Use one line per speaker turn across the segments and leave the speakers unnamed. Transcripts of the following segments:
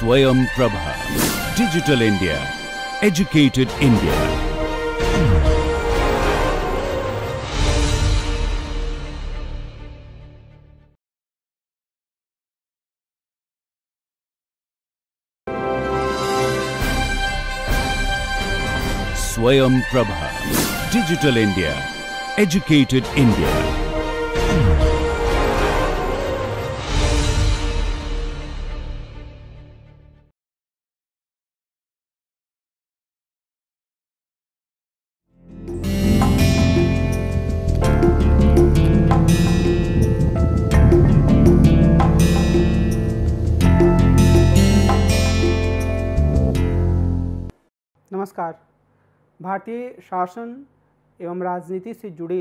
Swayam Prabha. Digital India. Educated India. Swayam Prabha. Digital India. Educated India.
नमस्कार। भारतीय शासन एवं राजनीति से जुड़े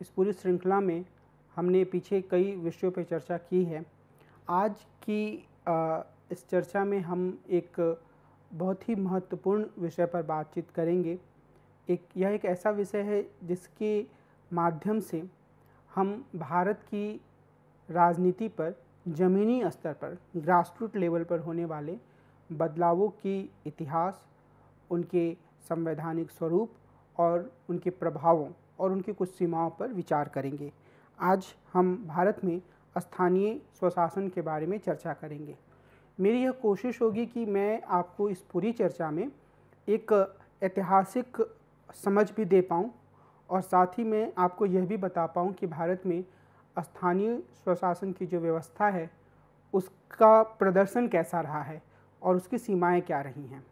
इस पूरी श्रृंखला में हमने पीछे कई विषयों पर चर्चा की है। आज की इस चर्चा में हम एक बहुत ही महत्वपूर्ण विषय पर बातचीत करेंगे। एक, यह एक ऐसा विषय है जिसके माध्यम से हम भारत की राजनीति पर, ज़मीनी स्तर पर ग्रासरूट लेवल पर होने वाले बदलावों की इतिहास उनके संवैधानिक स्वरूप और उनके प्रभावों और उनकी कुछ सीमाओं पर विचार करेंगे। आज हम भारत में स्थानीय स्वशासन के बारे में चर्चा करेंगे। मेरी यह कोशिश होगी कि मैं आपको इस पूरी चर्चा में एक ऐतिहासिक समझ भी दे पाऊँ और साथ ही मैं आपको यह भी बता पाऊँ कि भारत में स्थानीय स्वशासन की जो व्यवस्था है, उसका प्रदर्शन कैसा रहा है और उसकी सीमाएँ क्या रही हैं।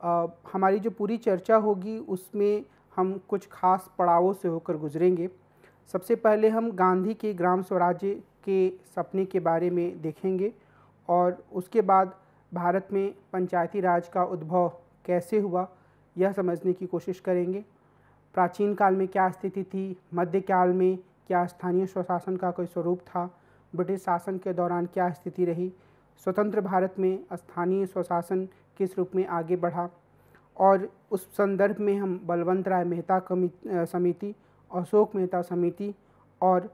हमारी जो पूरी चर्चा होगी उसमें हम कुछ खास पड़ावों से होकर गुजरेंगे। सबसे पहले हम गांधी के ग्राम स्वराज्य के सपने के बारे में देखेंगे और उसके बाद भारत में पंचायती राज का उद्भव कैसे हुआ, यह समझने की कोशिश करेंगे। प्राचीन काल में क्या स्थिति थी मध्यकाल में क्या स्थानीय स्वशासन का कोई स्वरूप था, ब्रिटिश शासन के दौरान क्या स्थिति रही स्वतंत्र भारत में स्थानीय स्वशासन किस रूप में आगे बढ़ा और उस संदर्भ में हम बलवंत राय मेहता समिति, अशोक मेहता समिति और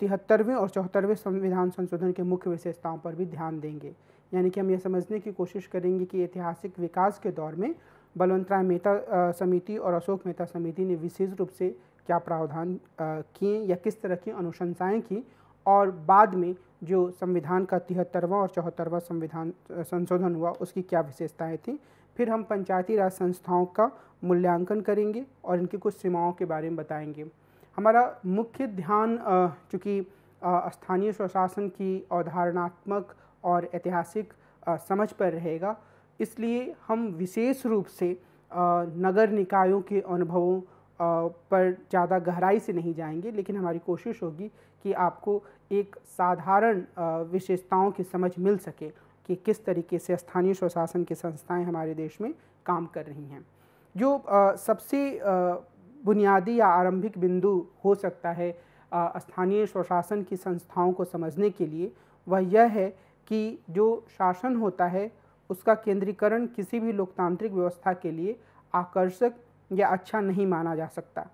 तिहत्तरवें और चौहत्तरवें संविधान संशोधन के मुख्य विशेषताओं पर भी ध्यान देंगे। यानी कि हम यह समझने की कोशिश करेंगे कि ऐतिहासिक विकास के दौर में बलवंत राय मेहता समिति और अशोक मेहता समिति ने विशेष रूप से क्या प्रावधान किए या किस तरह की अनुशंसाएँ की और बाद में जो संविधान का तिहत्तरवां और चौहत्तरवां संविधान संशोधन हुआ, उसकी क्या विशेषताएँ थी, फिर हम पंचायती राज संस्थाओं का मूल्यांकन करेंगे और इनकी कुछ सीमाओं के बारे में बताएँगे। हमारा मुख्य ध्यान चूँकि स्थानीय स्वशासन की अवधारणात्मक और ऐतिहासिक समझ पर रहेगा, इसलिए हम विशेष रूप से नगर निकायों के अनुभवों पर ज़्यादा गहराई से नहीं जाएँगे, लेकिन हमारी कोशिश होगी कि आपको एक साधारण विशेषताओं की समझ मिल सके कि किस तरीके से स्थानीय स्वशासन की संस्थाएँ हमारे देश में काम कर रही हैं। जो सबसे बुनियादी या आरंभिक बिंदु हो सकता है स्थानीय स्वशासन की संस्थाओं को समझने के लिए, वह यह है कि जो शासन होता है, उसका केंद्रीकरण किसी भी लोकतांत्रिक व्यवस्था के लिए आकर्षक या अच्छा नहीं माना जा सकता।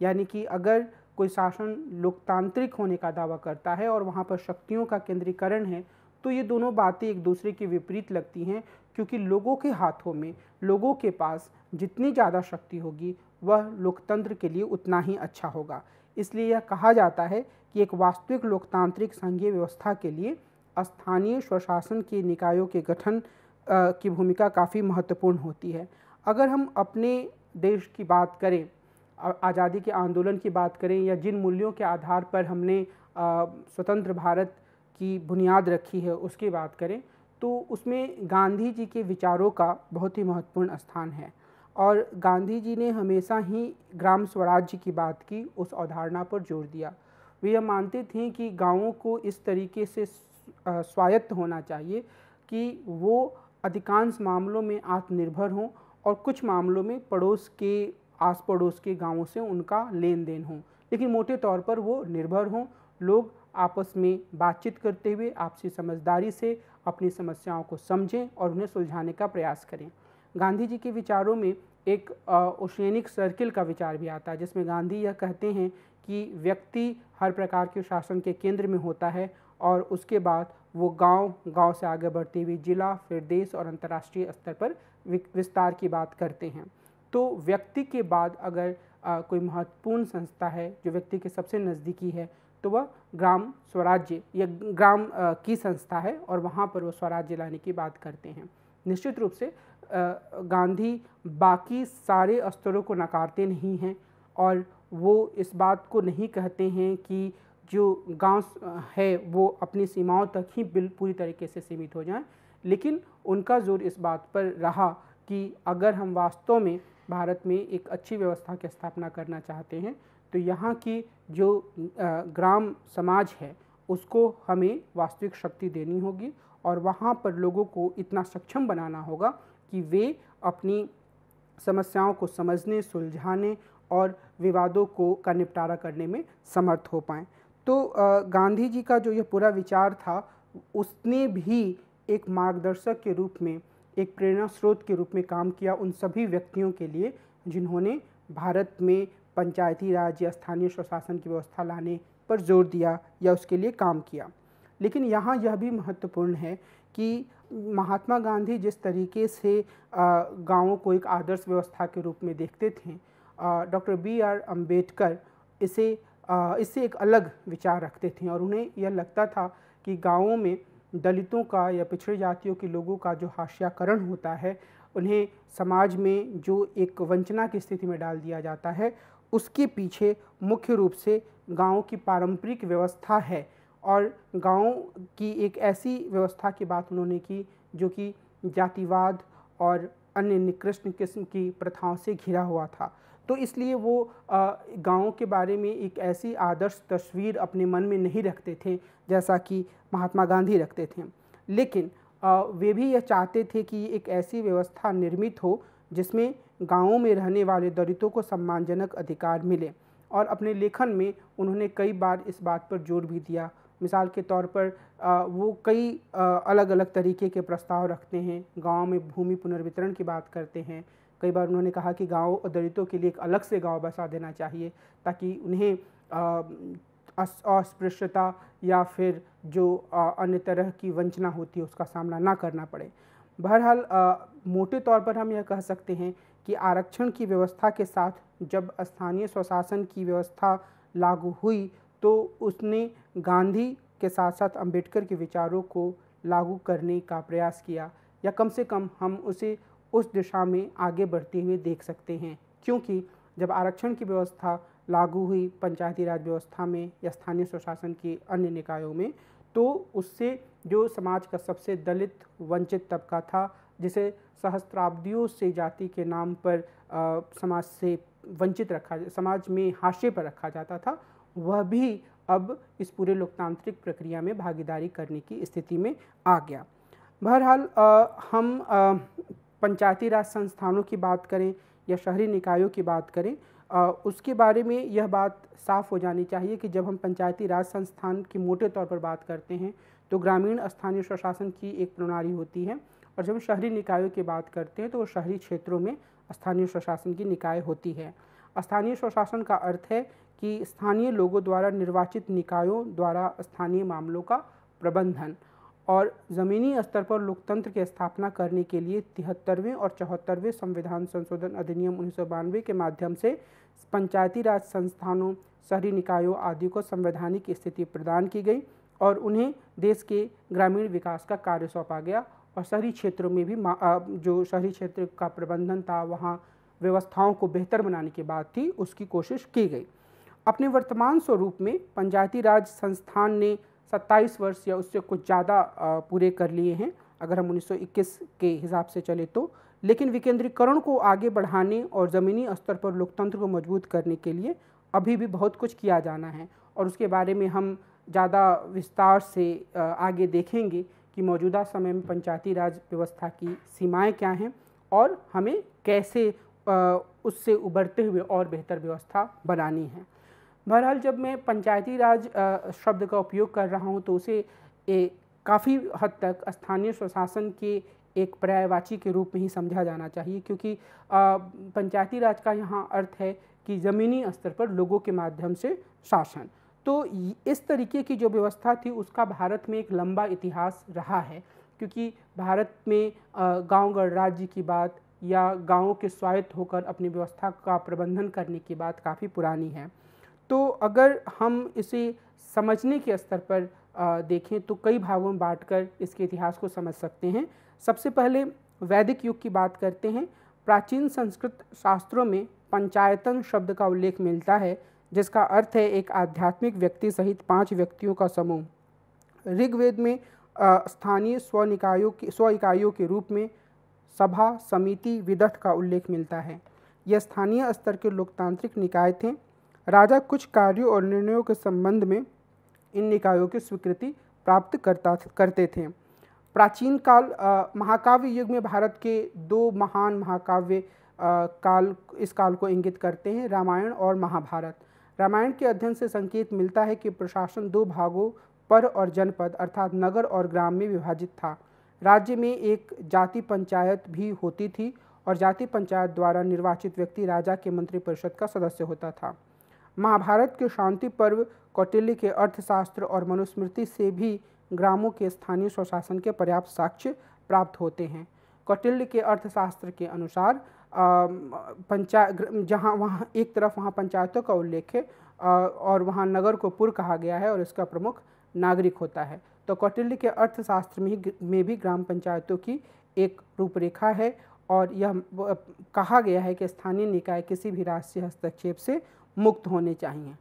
यानी कि अगर कोई शासन लोकतांत्रिक होने का दावा करता है और वहाँ पर शक्तियों का केंद्रीकरण है तो ये दोनों बातें एक दूसरे के विपरीत लगती हैं, क्योंकि लोगों के हाथों में, लोगों के पास जितनी ज़्यादा शक्ति होगी, वह लोकतंत्र के लिए उतना ही अच्छा होगा। इसलिए यह कहा जाता है कि एक वास्तविक लोकतांत्रिक संघीय व्यवस्था के लिए स्थानीय स्वशासन के निकायों के गठन की भूमिका काफ़ी महत्वपूर्ण होती है। अगर हम अपने देश की बात करें आज़ादी के आंदोलन की बात करें या जिन मूल्यों के आधार पर हमने स्वतंत्र भारत की बुनियाद रखी है, उसकी बात करें तो उसमें गांधी जी के विचारों का बहुत ही महत्वपूर्ण स्थान है। और गांधी जी ने हमेशा ही ग्राम स्वराज्य की बात की, उस अवधारणा पर ज़ोर दिया। वे यह मानते थे कि गाँवों को इस तरीके से स्वायत्त होना चाहिए कि वो अधिकांश मामलों में आत्मनिर्भर हों और कुछ मामलों में पड़ोस के आस पड़ोस के गाँवों से उनका लेन देन हो। लेकिन मोटे तौर पर वो निर्भर हों। लोग आपस में बातचीत करते हुए आपसी समझदारी से अपनी समस्याओं को समझें और उन्हें सुलझाने का प्रयास करें। गांधी जी के विचारों में एक ओशेनिक सर्किल का विचार भी आता है, जिसमें गांधी यह कहते हैं कि व्यक्ति हर प्रकार के शासन के केंद्र में होता है और उसके बाद वो गाँव गाँव से आगे बढ़ते हुए जिला, फिर देश और अंतर्राष्ट्रीय स्तर पर विस्तार की बात करते हैं। तो व्यक्ति के बाद अगर आ, कोई महत्वपूर्ण संस्था है जो व्यक्ति के सबसे नज़दीकी है तो वह ग्राम स्वराज्य या ग्राम आ, की संस्था है और वहाँ पर वह स्वराज्य लाने की बात करते हैं। निश्चित रूप से आ, गांधी बाकी सारे स्तरों को नकारते नहीं हैं और वो इस बात को नहीं कहते हैं कि जो गाँव है वो अपनी सीमाओं तक ही बिल पूरी तरीके से सीमित हो जाएँ। लेकिन उनका ज़ोर इस बात पर रहा कि अगर हम वास्तव में भारत में एक अच्छी व्यवस्था की स्थापना करना चाहते हैं तो यहाँ की जो ग्राम समाज है, उसको हमें वास्तविक शक्ति देनी होगी और वहाँ पर लोगों को इतना सक्षम बनाना होगा कि वे अपनी समस्याओं को समझने, सुलझाने और विवादों को का निपटारा करने में समर्थ हो पाएँ। तो गांधी जी का जो ये पूरा विचार था, उसने भी एक मार्गदर्शक के रूप में एक प्रेरणा स्रोत के रूप में काम किया उन सभी व्यक्तियों के लिए, जिन्होंने भारत में पंचायती राज या स्थानीय स्वशासन की व्यवस्था लाने पर ज़ोर दिया या उसके लिए काम किया। लेकिन यहाँ यह भी महत्वपूर्ण है कि महात्मा गांधी जिस तरीके से गाँवों को एक आदर्श व्यवस्था के रूप में देखते थे डॉक्टर बी आर अंबेडकर इसे इससे एक अलग विचार रखते थे और उन्हें यह लगता था कि गाँवों में दलितों का या पिछड़ी जातियों के लोगों का जो हाशियाकरण होता है, उन्हें समाज में जो एक वंचना की स्थिति में डाल दिया जाता है, उसके पीछे मुख्य रूप से गाँव की पारंपरिक व्यवस्था है। और गाँव की एक ऐसी व्यवस्था की बात उन्होंने की, जो कि जातिवाद और अन्य निकृष्ट किस्म की प्रथाओं से घिरा हुआ था। तो इसलिए वो गाँव के बारे में एक ऐसी आदर्श तस्वीर अपने मन में नहीं रखते थे, जैसा कि महात्मा गांधी रखते थे। लेकिन वे भी यह चाहते थे कि एक ऐसी व्यवस्था निर्मित हो, जिसमें गाँवों में रहने वाले दलितों को सम्मानजनक अधिकार मिले। और अपने लेखन में उन्होंने कई बार इस बात पर ज़ोर भी दिया। मिसाल के तौर पर वो कई अलग अलग तरीके के प्रस्ताव रखते हैं। गाँव में भूमि पुनर्वितरण की बात करते हैं। कई बार उन्होंने कहा कि गाँव और दलितों के लिए एक अलग से गाँव बसा देना चाहिए ताकि उन्हें अस्पृश्यता या फिर जो अन्य तरह की वंचना होती है उसका सामना ना करना पड़े। बहरहाल मोटे तौर पर हम यह कह सकते हैं कि आरक्षण की व्यवस्था के साथ जब स्थानीय स्वशासन की व्यवस्था लागू हुई तो उसने गांधी के साथ साथ अंबेडकर के विचारों को लागू करने का प्रयास किया। या कम से कम हम उसे उस दिशा में आगे बढ़ते हुए देख सकते हैं। क्योंकि जब आरक्षण की व्यवस्था लागू हुई पंचायती राज व्यवस्था में या स्थानीय स्वशासन की अन्य निकायों में तो उससे जो समाज का सबसे दलित वंचित तबका था जिसे सहस्त्राब्दियों से जाति के नाम पर आ, समाज से वंचित रखा समाज में हाशिए पर रखा जाता था वह भी अब इस पूरे लोकतांत्रिक प्रक्रिया में भागीदारी करने की स्थिति में आ गया। बहरहाल हम आ, पंचायती राज संस्थानों की बात करें या शहरी निकायों की बात करें आ, उसके बारे में यह बात साफ़ हो जानी चाहिए कि जब हम पंचायती राज संस्थान की मोटे तौर पर बात करते हैं तो ग्रामीण स्थानीय स्वशासन की एक प्रणाली होती है और जब हम शहरी निकायों की बात करते हैं तो वो शहरी क्षेत्रों में स्थानीय स्वशासन की निकाय होती है। स्थानीय स्वशासन का अर्थ है कि स्थानीय लोगों द्वारा निर्वाचित निकायों द्वारा स्थानीय मामलों का प्रबंधन। और ज़मीनी स्तर पर लोकतंत्र की स्थापना करने के लिए तिहत्तरवें और चौहत्तरवें संविधान संशोधन अधिनियम उन्नीस सौ बानवे के माध्यम से पंचायती राज संस्थानों, शहरी निकायों आदि को संवैधानिक स्थिति प्रदान की गई और उन्हें देश के ग्रामीण विकास का कार्य सौंपा गया और शहरी क्षेत्रों में भी जो शहरी क्षेत्र का प्रबंधन था, वहाँ व्यवस्थाओं को बेहतर बनाने की बात थी, उसकी कोशिश की गई। अपने वर्तमान स्वरूप में पंचायती राज संस्थान ने 27 वर्ष या उससे कुछ ज़्यादा पूरे कर लिए हैं, अगर हम 1921 के हिसाब से चले तो। लेकिन विकेंद्रीकरण को आगे बढ़ाने और ज़मीनी स्तर पर लोकतंत्र को मज़बूत करने के लिए अभी भी बहुत कुछ किया जाना है और उसके बारे में हम ज़्यादा विस्तार से आगे देखेंगे कि मौजूदा समय में पंचायती राज व्यवस्था की सीमाएँ क्या हैं और हमें कैसे उससे उभरते हुए और बेहतर व्यवस्था बनानी है। बहरहाल जब मैं पंचायती राज शब्द का उपयोग कर रहा हूँ तो उसे काफ़ी हद तक स्थानीय स्वशासन के एक पर्यायवाची के रूप में ही समझा जाना चाहिए क्योंकि पंचायती राज का यहाँ अर्थ है कि ज़मीनी स्तर पर लोगों के माध्यम से शासन। तो इस तरीके की जो व्यवस्था थी उसका भारत में एक लंबा इतिहास रहा है क्योंकि भारत में गाँव गणराज्य की बात या गाँव के स्वायत्त होकर अपनी व्यवस्था का प्रबंधन करने की बात काफ़ी पुरानी है। तो अगर हम इसे समझने के स्तर पर देखें तो कई भागों में बांटकर इसके इतिहास को समझ सकते हैं। सबसे पहले वैदिक युग की बात करते हैं। प्राचीन संस्कृत शास्त्रों में पंचायतन शब्द का उल्लेख मिलता है, जिसका अर्थ है एक आध्यात्मिक व्यक्ति सहित पाँच व्यक्तियों का समूह। ऋग्वेद में स्थानीय स्वनिकायों के, स्व इकाइयों के रूप में सभा, समिति विदठ का उल्लेख मिलता है। यह स्थानीय स्तर के लोकतांत्रिक निकाय थे। राजा कुछ कार्यों और निर्णयों के संबंध में इन निकायों की स्वीकृति प्राप्त करता, करते थे। प्राचीन काल महाकाव्य युग में भारत के दो महान महाकाव्य काल, इस काल को इंगित करते हैं, रामायण और महाभारत। रामायण के अध्ययन से संकेत मिलता है कि प्रशासन दो भागों पर और जनपद, अर्थात नगर और ग्राम में विभाजित था। राज्य में एक जाति पंचायत भी होती थी और जाति पंचायत द्वारा निर्वाचित व्यक्ति राजा के मंत्रिपरिषद का सदस्य होता था। महाभारत के शांति पर्व, कौटिल्य के अर्थशास्त्र और मनुस्मृति से भी ग्रामों के स्थानीय स्वशासन के पर्याप्त साक्ष्य प्राप्त होते हैं। कौटिल्य के अर्थशास्त्र के अनुसार पंचायत जहाँ, वहाँ, एक तरफ़ वहाँ पंचायतों का उल्लेख है और वहाँ नगर को पुर कहा गया है और इसका प्रमुख नागरिक होता है। तो कौटिल्य के अर्थशास्त्र में में भी ग्राम पंचायतों की एक रूपरेखा है और यह कहा गया है कि स्थानीय निकाय किसी भी राष्ट्रीय हस्तक्षेप से मुक्त होने चाहिए।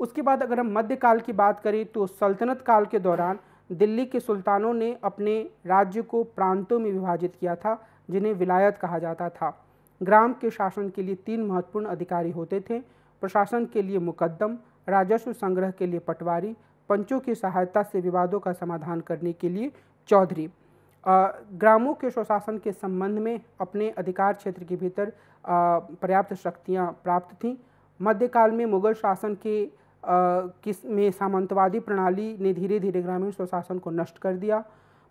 उसके बाद अगर हम मध्यकाल की बात करें तो सल्तनत काल के दौरान दिल्ली के सुल्तानों ने अपने राज्य को प्रांतों में विभाजित किया था, जिन्हें विलायत कहा जाता था। ग्राम के शासन के लिए तीन महत्वपूर्ण अधिकारी होते थे। प्रशासन के लिए मुकदम राजस्व संग्रह के लिए पटवारी, पंचों की सहायता से विवादों का समाधान करने के लिए चौधरी। ग्रामों के स्वशासन के संबंध में अपने अधिकार क्षेत्र के भीतर पर्याप्त शक्तियाँ प्राप्त थीं। मध्यकाल में मुगल शासन के किस, में सामंतवादी प्रणाली ने धीरे धीरे ग्रामीण स्वशासन को नष्ट कर दिया।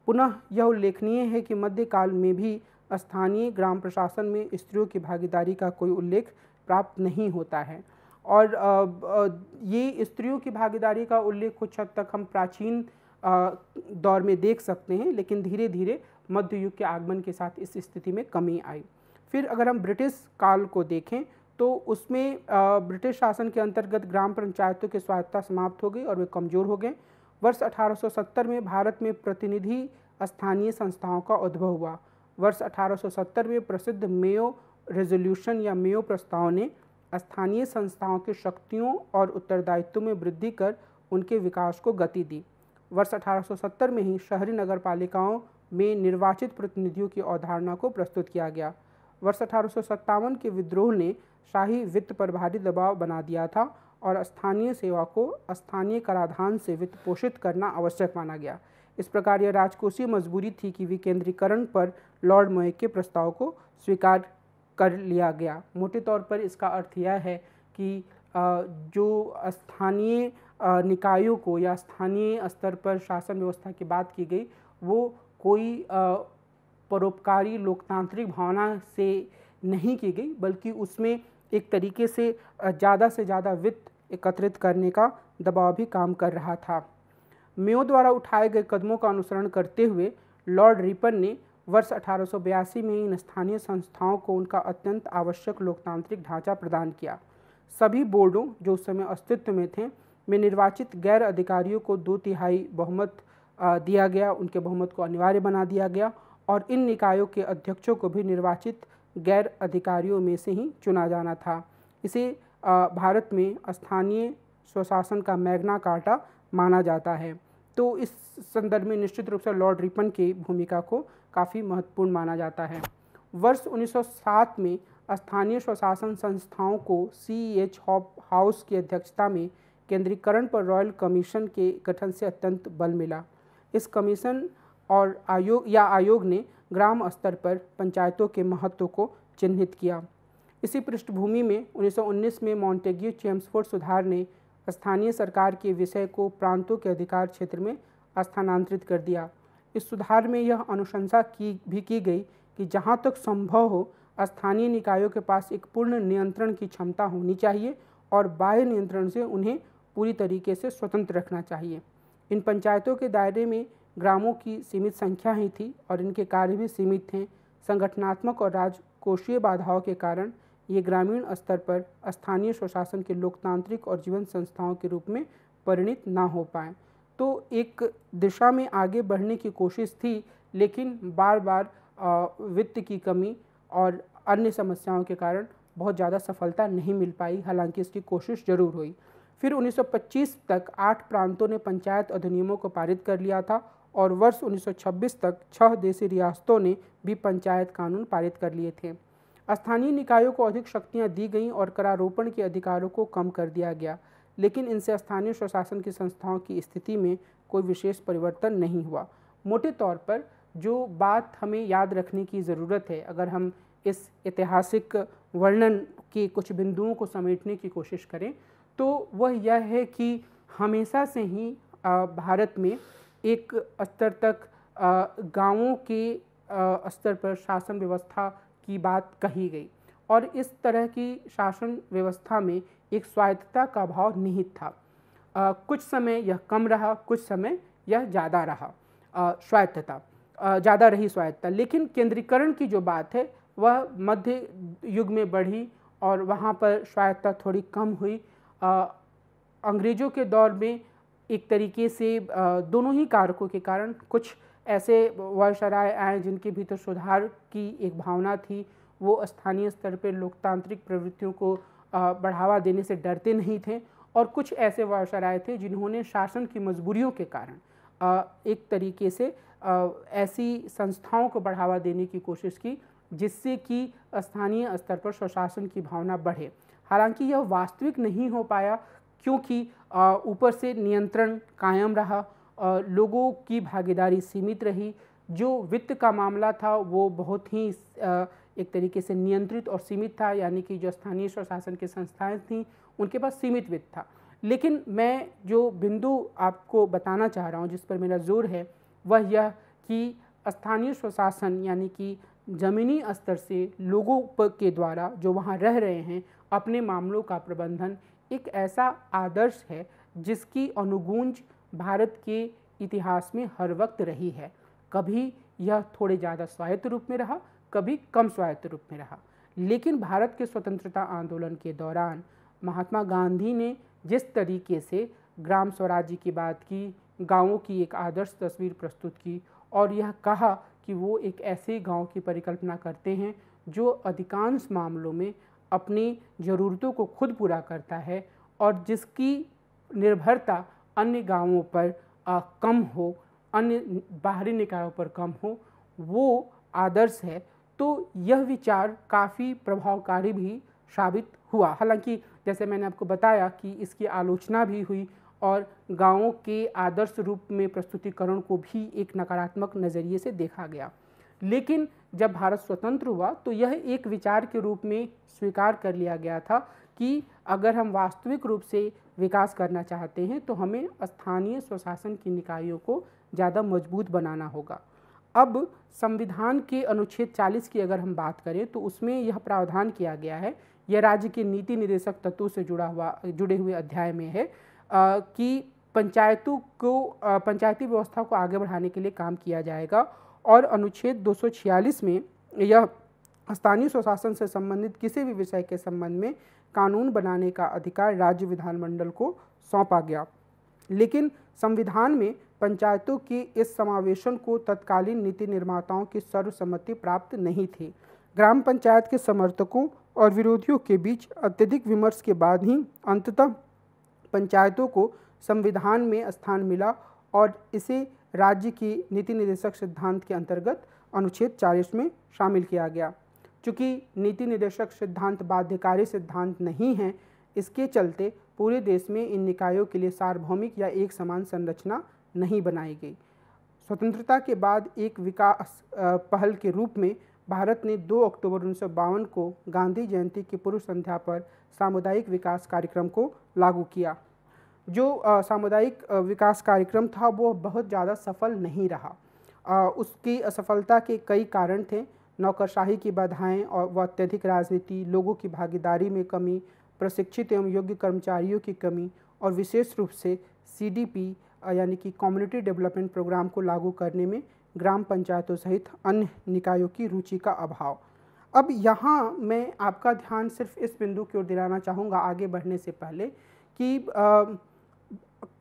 पुनः यह उल्लेखनीय है कि मध्यकाल में भी स्थानीय ग्राम प्रशासन में स्त्रियों की भागीदारी का कोई उल्लेख प्राप्त नहीं होता है। और ये स्त्रियों की भागीदारी का उल्लेख कुछ हद तक हम प्राचीन दौर में देख सकते हैं, लेकिन धीरे धीरे मध्य युग के आगमन के साथ इस स्थिति में कमी आई। फिर अगर हम ब्रिटिश काल को देखें तो उसमें ब्रिटिश शासन के अंतर्गत ग्राम पंचायतों की स्वायत्ता समाप्त हो गई और वे कमज़ोर हो गए। वर्ष 1870 में भारत में प्रतिनिधि स्थानीय संस्थाओं का उद्भव हुआ। वर्ष 1870 में प्रसिद्ध मेयो रेजोल्यूशन या मेयो प्रस्ताव ने स्थानीय संस्थाओं की शक्तियों और उत्तरदायित्व में वृद्धि कर उनके विकास को गति दी। वर्ष 1870 में ही शहरी नगर पालिकाओं में निर्वाचित प्रतिनिधियों की अवधारणा को प्रस्तुत किया गया। वर्ष अठारह सौ सत्तावन के विद्रोह ने शाही वित्त पर भारी दबाव बना दिया था और स्थानीय सेवा को स्थानीय कराधान से वित्त पोषित करना आवश्यक माना गया। इस प्रकार यह राजकोषीय मजबूरी थी कि विकेंद्रीकरण पर लॉर्ड मोए के प्रस्ताव को स्वीकार कर लिया गया। मोटे तौर पर इसका अर्थ यह है कि जो स्थानीय निकायों को या स्थानीय स्तर पर शासन व्यवस्था की बात की गई, वो कोई परोपकारी लोकतांत्रिक भावना से नहीं की गई, बल्कि उसमें एक तरीके से ज़्यादा से ज़्यादा वित्त एकत्रित करने का दबाव भी काम कर रहा था। मेयो द्वारा उठाए गए कदमों का अनुसरण करते हुए लॉर्ड रिपन ने वर्ष अठारह सौ बयासी में इन स्थानीय संस्थाओं को उनका अत्यंत आवश्यक लोकतांत्रिक ढांचा प्रदान किया। सभी बोर्डों जो उस समय अस्तित्व में थे, में निर्वाचित गैर अधिकारियों को दो तिहाई बहुमत दिया गया, उनके बहुमत को अनिवार्य बना दिया गया और इन निकायों के अध्यक्षों को भी निर्वाचित गैर अधिकारियों में से ही चुना जाना था। इसे भारत में स्थानीय स्वशासन का मैग्ना कार्टा माना जाता है। तो इस संदर्भ में निश्चित रूप से लॉर्ड रिपन की भूमिका को काफ़ी महत्वपूर्ण माना जाता है। वर्ष 1907 में स्थानीय स्वशासन संस्थाओं को सी एच हाउस की अध्यक्षता में केंद्रीकरण पर रॉयल कमीशन के गठन से अत्यंत बल मिला। इस कमीशन और आयोग या आयोग ने ग्राम स्तर पर पंचायतों के महत्व को चिन्हित किया। इसी पृष्ठभूमि में 1919 में मॉन्टेग्यू चेम्सफोर्ड सुधार ने स्थानीय सरकार के विषय को प्रांतों के अधिकार क्षेत्र में स्थानांतरित कर दिया। इस सुधार में यह अनुशंसा की, भी की गई कि जहाँ तक संभव हो, स्थानीय निकायों के पास एक पूर्ण नियंत्रण की क्षमता होनी चाहिए और बाह्य नियंत्रण से उन्हें पूरी तरीके से स्वतंत्र रखना चाहिए। इन पंचायतों के दायरे में ग्रामों की सीमित संख्या ही थी और इनके कार्य भी सीमित थे। संगठनात्मक और राजकोषीय बाधाओं के कारण ये ग्रामीण स्तर पर स्थानीय स्वशासन के लोकतांत्रिक और जीवन संस्थाओं के रूप में परिणित ना हो पाए। तो एक दिशा में आगे बढ़ने की कोशिश थी, लेकिन बार बार वित्त की कमी और अन्य समस्याओं के कारण बहुत ज़्यादा सफलता नहीं मिल पाई। हालाँकि इसकी कोशिश ज़रूर हुई। फिर 1925 तक आठ प्रांतों ने पंचायत अधिनियमों को पारित कर लिया था और वर्ष 1926 तक छह देशी रियासतों ने भी पंचायत कानून पारित कर लिए थे। स्थानीय निकायों को अधिक शक्तियाँ दी गईं और करारोपण के अधिकारों को कम कर दिया गया, लेकिन इनसे स्थानीय स्वशासन की संस्थाओं की स्थिति में कोई विशेष परिवर्तन नहीं हुआ। मोटे तौर पर जो बात हमें याद रखने की ज़रूरत है, अगर हम इस ऐतिहासिक वर्णन के कुछ बिंदुओं को समेटने की कोशिश करें तो वह यह है कि हमेशा से ही भारत में एक स्तर तक गाँवों के स्तर पर शासन व्यवस्था की बात कही गई। और इस तरह की शासन व्यवस्था में एक स्वायत्तता का भाव निहित था। आ, कुछ समय यह कम रहा कुछ समय यह ज़्यादा रहा स्वायत्तता। ज़्यादा रही स्वायत्तता। लेकिन केंद्रीकरण की जो बात है वह मध्य युग में बढ़ी और वहाँ पर स्वायत्तता थोड़ी कम हुई। अंग्रेज़ों के दौर में एक तरीके से दोनों ही कारकों के कारण कुछ ऐसे वायसराय आए जिनके भीतर सुधार की एक भावना थी। वो स्थानीय स्तर पर लोकतांत्रिक प्रवृत्तियों को बढ़ावा देने से डरते नहीं थे और कुछ ऐसे वायसराय थे जिन्होंने शासन की मजबूरियों के कारण एक तरीके से ऐसी संस्थाओं को बढ़ावा देने की कोशिश की जिससे कि स्थानीय स्तर पर स्वशासन की भावना बढ़े। हालाँकि यह वास्तविक नहीं हो पाया क्योंकि ऊपर से नियंत्रण कायम रहा। लोगों की भागीदारी सीमित रही। जो वित्त का मामला था, वो बहुत ही एक तरीके से नियंत्रित और सीमित था। यानी कि जो स्थानीय स्वशासन की संस्थाएँ थीं, उनके पास सीमित वित्त था। लेकिन मैं जो बिंदु आपको बताना चाह रहा हूँ, जिस पर मेरा ज़ोर है, वह यह कि स्थानीय स्वशासन यानी कि ज़मीनी स्तर से लोगों के द्वारा जो वहाँ रह रहे हैं, अपने मामलों का प्रबंधन एक ऐसा आदर्श है जिसकी अनुगूंज भारत के इतिहास में हर वक्त रही है। कभी यह थोड़े ज़्यादा स्वायत्त रूप में रहा, कभी कम स्वायत्त रूप में रहा। लेकिन भारत के स्वतंत्रता आंदोलन के दौरान महात्मा गांधी ने जिस तरीके से ग्राम स्वराज्य की बात की, गाँवों की एक आदर्श तस्वीर प्रस्तुत की और यह कहा कि वो एक ऐसे गाँव की परिकल्पना करते हैं जो अधिकांश मामलों में अपनी ज़रूरतों को खुद पूरा करता है और जिसकी निर्भरता अन्य गाँवों पर आ, कम हो अन्य बाहरी निकायों पर कम हो वो आदर्श है। तो यह विचार काफ़ी प्रभावकारी भी साबित हुआ। हालाँकि जैसे मैंने आपको बताया कि इसकी आलोचना भी हुई और गाँवों के आदर्श रूप में प्रस्तुतिकरण को भी एक नकारात्मक नज़रिए से देखा गया। लेकिन जब भारत स्वतंत्र हुआ तो यह एक विचार के रूप में स्वीकार कर लिया गया था कि अगर हम वास्तविक रूप से विकास करना चाहते हैं तो हमें स्थानीय स्वशासन की निकायों को ज़्यादा मज़बूत बनाना होगा। अब संविधान के अनुच्छेद 40 की अगर हम बात करें तो उसमें यह प्रावधान किया गया है यह राज्य के नीति निर्देशक तत्वों से जुड़ा हुआ जुड़े हुए अध्याय में है आ, कि पंचायतों को पंचायती व्यवस्था को आगे बढ़ाने के लिए काम किया जाएगा और अनुच्छेद 246 में यह स्थानीय स्वशासन से संबंधित किसी भी विषय के संबंध में कानून बनाने का अधिकार राज्य विधानमंडल को सौंपा गया। लेकिन संविधान में पंचायतों के इस समावेशन को तत्कालीन नीति निर्माताओं की सर्वसम्मति प्राप्त नहीं थी। ग्राम पंचायत के समर्थकों और विरोधियों के बीच अत्यधिक विमर्श के बाद ही अंततः पंचायतों को संविधान में स्थान मिला और इसे राज्य की नीति निर्देशक सिद्धांत के अंतर्गत अनुच्छेद 40 में शामिल किया गया। चूँकि नीति निर्देशक सिद्धांत बाध्यकारी सिद्धांत नहीं है, इसके चलते पूरे देश में इन निकायों के लिए सार्वभौमिक या एक समान संरचना नहीं बनाई गई। स्वतंत्रता के बाद एक विकास पहल के रूप में भारत ने 2 अक्टूबर उन्नीस सौ बावन को गांधी जयंती की पूर्व संध्या पर सामुदायिक विकास कार्यक्रम को लागू किया। जो सामुदायिक विकास कार्यक्रम था वो बहुत ज़्यादा सफल नहीं रहा। आ, उसकी असफलता के कई कारण थे। नौकरशाही की बाधाएँ और व अत्यधिक राजनीति लोगों की भागीदारी में कमी प्रशिक्षित एवं योग्य कर्मचारियों की कमी और विशेष रूप से सीडीपी यानी कि कम्युनिटी डेवलपमेंट प्रोग्राम को लागू करने में ग्राम पंचायतों सहित अन्य निकायों की रुचि का अभाव। अब यहाँ मैं आपका ध्यान सिर्फ़ इस बिंदु की ओर दिलाना चाहूँगा आगे बढ़ने से पहले कि आ,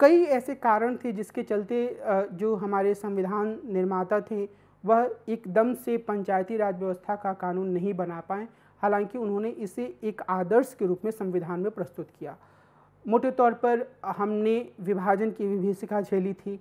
कई ऐसे कारण थे जिसके चलते जो हमारे संविधान निर्माता थे, वह एकदम से पंचायती राज व्यवस्था का कानून नहीं बना पाए। हालाँकि उन्होंने इसे एक आदर्श के रूप में संविधान में प्रस्तुत किया। मोटे तौर पर हमने विभाजन की विभीषिका झेली थी।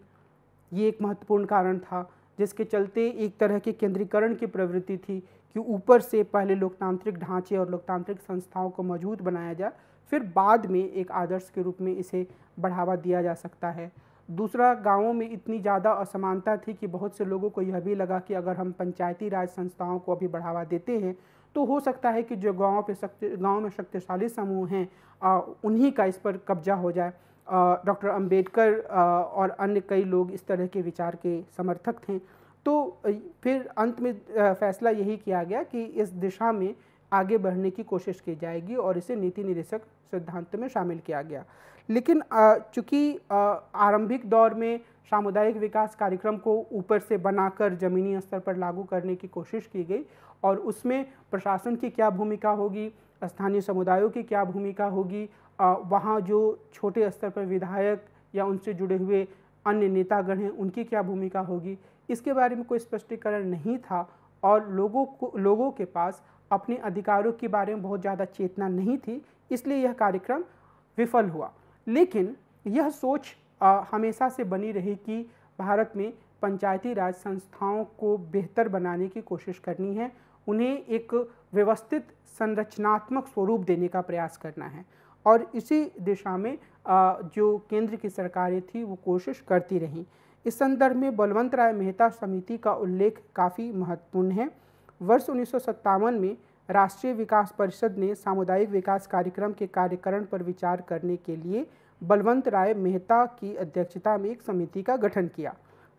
ये एक महत्वपूर्ण कारण था, जिसके चलते एक तरह के केंद्रीकरण की प्रवृत्ति थी कि ऊपर से पहले लोकतांत्रिक ढांचे और लोकतांत्रिक संस्थाओं को मज़बूत बनाया जाए फिर बाद में एक आदर्श के रूप में इसे बढ़ावा दिया जा सकता है। दूसरा, गाँवों में इतनी ज़्यादा असमानता थी कि बहुत से लोगों को यह भी लगा कि अगर हम पंचायती राज संस्थाओं को अभी बढ़ावा देते हैं तो हो सकता है कि जो गाँव पे शक्ति, गाँव में शक्तिशाली समूह हैं उन्हीं का इस पर कब्जा हो जाए। डॉक्टर अंबेडकर और अन्य कई लोग इस तरह के विचार के समर्थक थे। तो फिर अंत में फैसला यही किया गया कि इस दिशा में आगे बढ़ने की कोशिश की जाएगी और इसे नीति निदेशक सिद्धांत में शामिल किया गया। लेकिन चूँकि आरंभिक दौर में सामुदायिक विकास कार्यक्रम को ऊपर से बनाकर ज़मीनी स्तर पर लागू करने की कोशिश की गई और उसमें प्रशासन की क्या भूमिका होगी, स्थानीय समुदायों की क्या भूमिका होगी वहाँ जो छोटे स्तर पर विधायक या उनसे जुड़े हुए अन्य नेतागण हैं, उनकी क्या भूमिका होगी, इसके बारे में कोई स्पष्टीकरण नहीं था और लोगों को, लोगों के पास अपने अधिकारों के बारे में बहुत ज़्यादा चेतना नहीं थी इसलिए यह कार्यक्रम विफल हुआ। लेकिन यह सोच आ, हमेशा से बनी रही कि भारत में पंचायती राज संस्थाओं को बेहतर बनाने की कोशिश करनी है उन्हें एक व्यवस्थित संरचनात्मक स्वरूप देने का प्रयास करना है। और इसी दिशा में आ, जो केंद्र की सरकारें थी वो कोशिश करती रहीं। इस संदर्भ में बलवंत राय मेहता समिति का उल्लेख काफ़ी महत्वपूर्ण है। वर्ष उन्नीस सौ सत्तावन में राष्ट्रीय विकास परिषद ने सामुदायिक विकास कार्यक्रम के कार्यकरण पर विचार करने के लिए बलवंत राय मेहता की अध्यक्षता में एक समिति का गठन किया।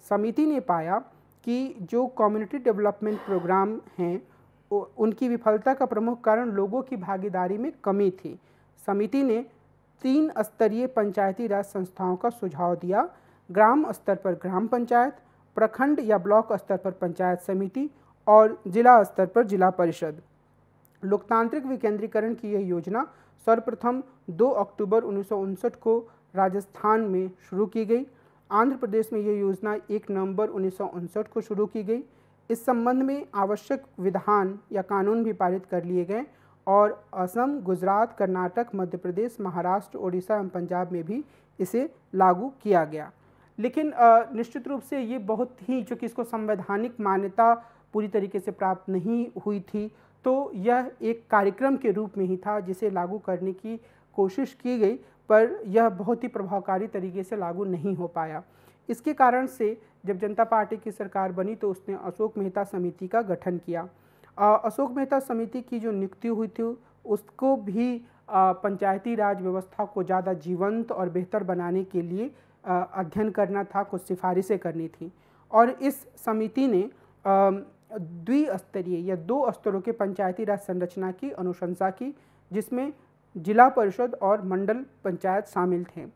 समिति ने पाया कि जो कम्युनिटी डेवलपमेंट प्रोग्राम हैं उनकी विफलता का प्रमुख कारण लोगों की भागीदारी में कमी थी। समिति ने तीन स्तरीय पंचायती राज संस्थाओं का सुझाव दिया। ग्राम स्तर पर ग्राम पंचायत, प्रखंड या ब्लॉक स्तर पर पंचायत समिति और जिला स्तर पर जिला परिषद। लोकतांत्रिक विकेंद्रीकरण की यह योजना सर्वप्रथम 2 अक्टूबर उन्नीस सौ उनसठ को राजस्थान में शुरू की गई। आंध्र प्रदेश में यह योजना 1 नवंबर उन्नीस सौ उनसठ को शुरू की गई। इस संबंध में आवश्यक विधान या कानून भी पारित कर लिए गए और असम, गुजरात, कर्नाटक, मध्य प्रदेश, महाराष्ट्र, ओडिशा एवं पंजाब में भी इसे लागू किया गया। लेकिन निश्चित रूप से ये बहुत ही चूँकि इसको संवैधानिक मान्यता पूरी तरीके से प्राप्त नहीं हुई थी तो यह एक कार्यक्रम के रूप में ही था जिसे लागू करने की कोशिश की गई, पर यह बहुत ही प्रभावकारी तरीके से लागू नहीं हो पाया। इसके कारण से जब जनता पार्टी की सरकार बनी तो उसने अशोक मेहता समिति का गठन किया। अशोक मेहता समिति की जो नियुक्ति हुई थी, उसको भी पंचायती राज व्यवस्था को ज़्यादा जीवंत और बेहतर बनाने के लिए अध्ययन करना था, कुछ सिफारिशें करनी थी। और इस समिति ने द्विस्तरीय या दो स्तरों के पंचायती राज संरचना की अनुशंसा की, जिसमें जिला परिषद और मंडल पंचायत शामिल थे।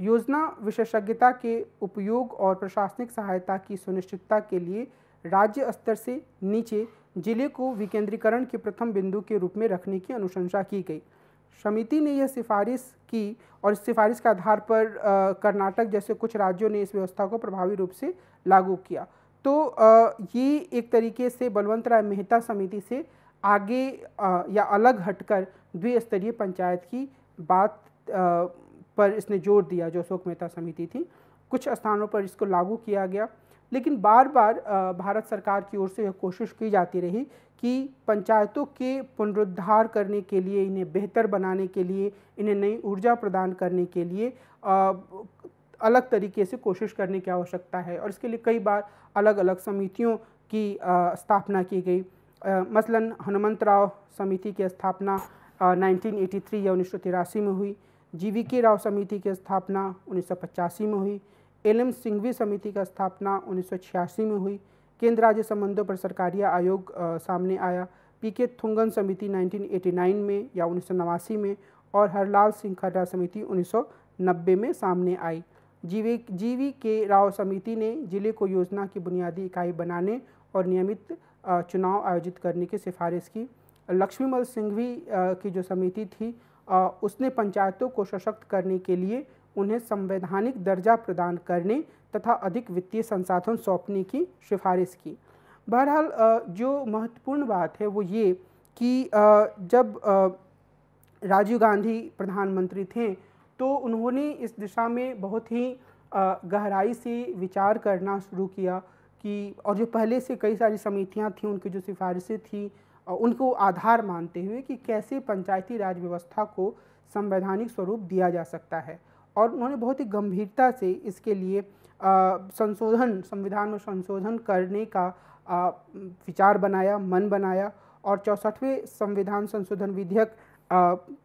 योजना विशेषज्ञता के उपयोग और प्रशासनिक सहायता की सुनिश्चितता के लिए राज्य स्तर से नीचे ज़िले को विकेंद्रीकरण के प्रथम बिंदु के रूप में रखने की अनुशंसा की गई। समिति ने यह सिफारिश की और इस सिफारिश के आधार पर कर्नाटक जैसे कुछ राज्यों ने इस व्यवस्था को प्रभावी रूप से लागू किया। तो ये एक तरीके से बलवंत राय मेहता समिति से आगे या अलग हटकर द्विस्तरीय पंचायत की बात पर इसने ज़ोर दिया जो अशोक मेहता समिति थी। कुछ स्थानों पर इसको लागू किया गया। लेकिन बार बार भारत सरकार की ओर से यह कोशिश की जाती रही कि पंचायतों के पुनरुद्धार करने के लिए, इन्हें बेहतर बनाने के लिए, इन्हें नई ऊर्जा प्रदान करने के लिए अलग तरीके से कोशिश करने की आवश्यकता है और इसके लिए कई बार अलग अलग समितियों की स्थापना की गई। मसलन हनुमंत राव समिति की स्थापना 1983 या उन्नीस सौ तिरासी में हुई। जी के राव समिति की स्थापना उन्नीस सौ पचासी में हुई। एल एम सिंघवी समिति का स्थापना उन्नीस सौ छियासी में हुई। केंद्र राज्य संबंधों पर सरकारी आयोग सामने आया। पी के थुंगन समिति 1989 में या उन्नीस सौ नवासी में और हरलाल सिंह खर्रा समिति उन्नीस नब्बे में सामने आई। जीवी जीवी के राव समिति ने ज़िले को योजना की बुनियादी इकाई बनाने और नियमित चुनाव आयोजित करने की सिफारिश की। लक्ष्मीमल सिंघवी की जो समिति थी उसने पंचायतों को सशक्त करने के लिए उन्हें संवैधानिक दर्जा प्रदान करने तथा अधिक वित्तीय संसाधन सौंपने की सिफारिश की। बहरहाल जो महत्वपूर्ण बात है वो ये कि जब राजीव गांधी प्रधानमंत्री थे तो उन्होंने इस दिशा में बहुत ही गहराई से विचार करना शुरू किया कि और जो पहले से कई सारी समितियाँ थीं उनकी जो सिफारिशें थी उनको आधार मानते हुए कि कैसे पंचायती राज व्यवस्था को संवैधानिक स्वरूप दिया जा सकता है। और उन्होंने बहुत ही गंभीरता से इसके लिए संशोधन संविधान में संशोधन करने का आ, विचार बनाया मन बनाया और चौंसठवें संविधान संशोधन विधेयक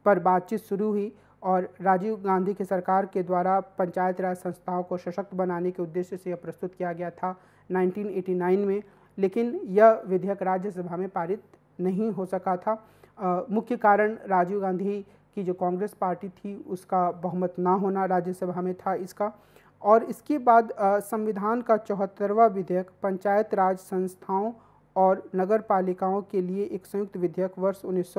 पर बातचीत शुरू हुई। और राजीव गांधी की सरकार के द्वारा पंचायत राज संस्थाओं को सशक्त बनाने के उद्देश्य से यह प्रस्तुत किया गया था 1989 में लेकिन यह विधेयक राज्यसभा में पारित नहीं हो सका था। आ, मुख्य कारण राजीव गांधी की जो कांग्रेस पार्टी थी उसका बहुमत ना होना राज्यसभा में था इसका। और इसके बाद संविधान का चौहत्तरवा विधेयक पंचायत राज संस्थाओं और नगर पालिकाओं के लिए एक संयुक्त विधेयक वर्ष उन्नीस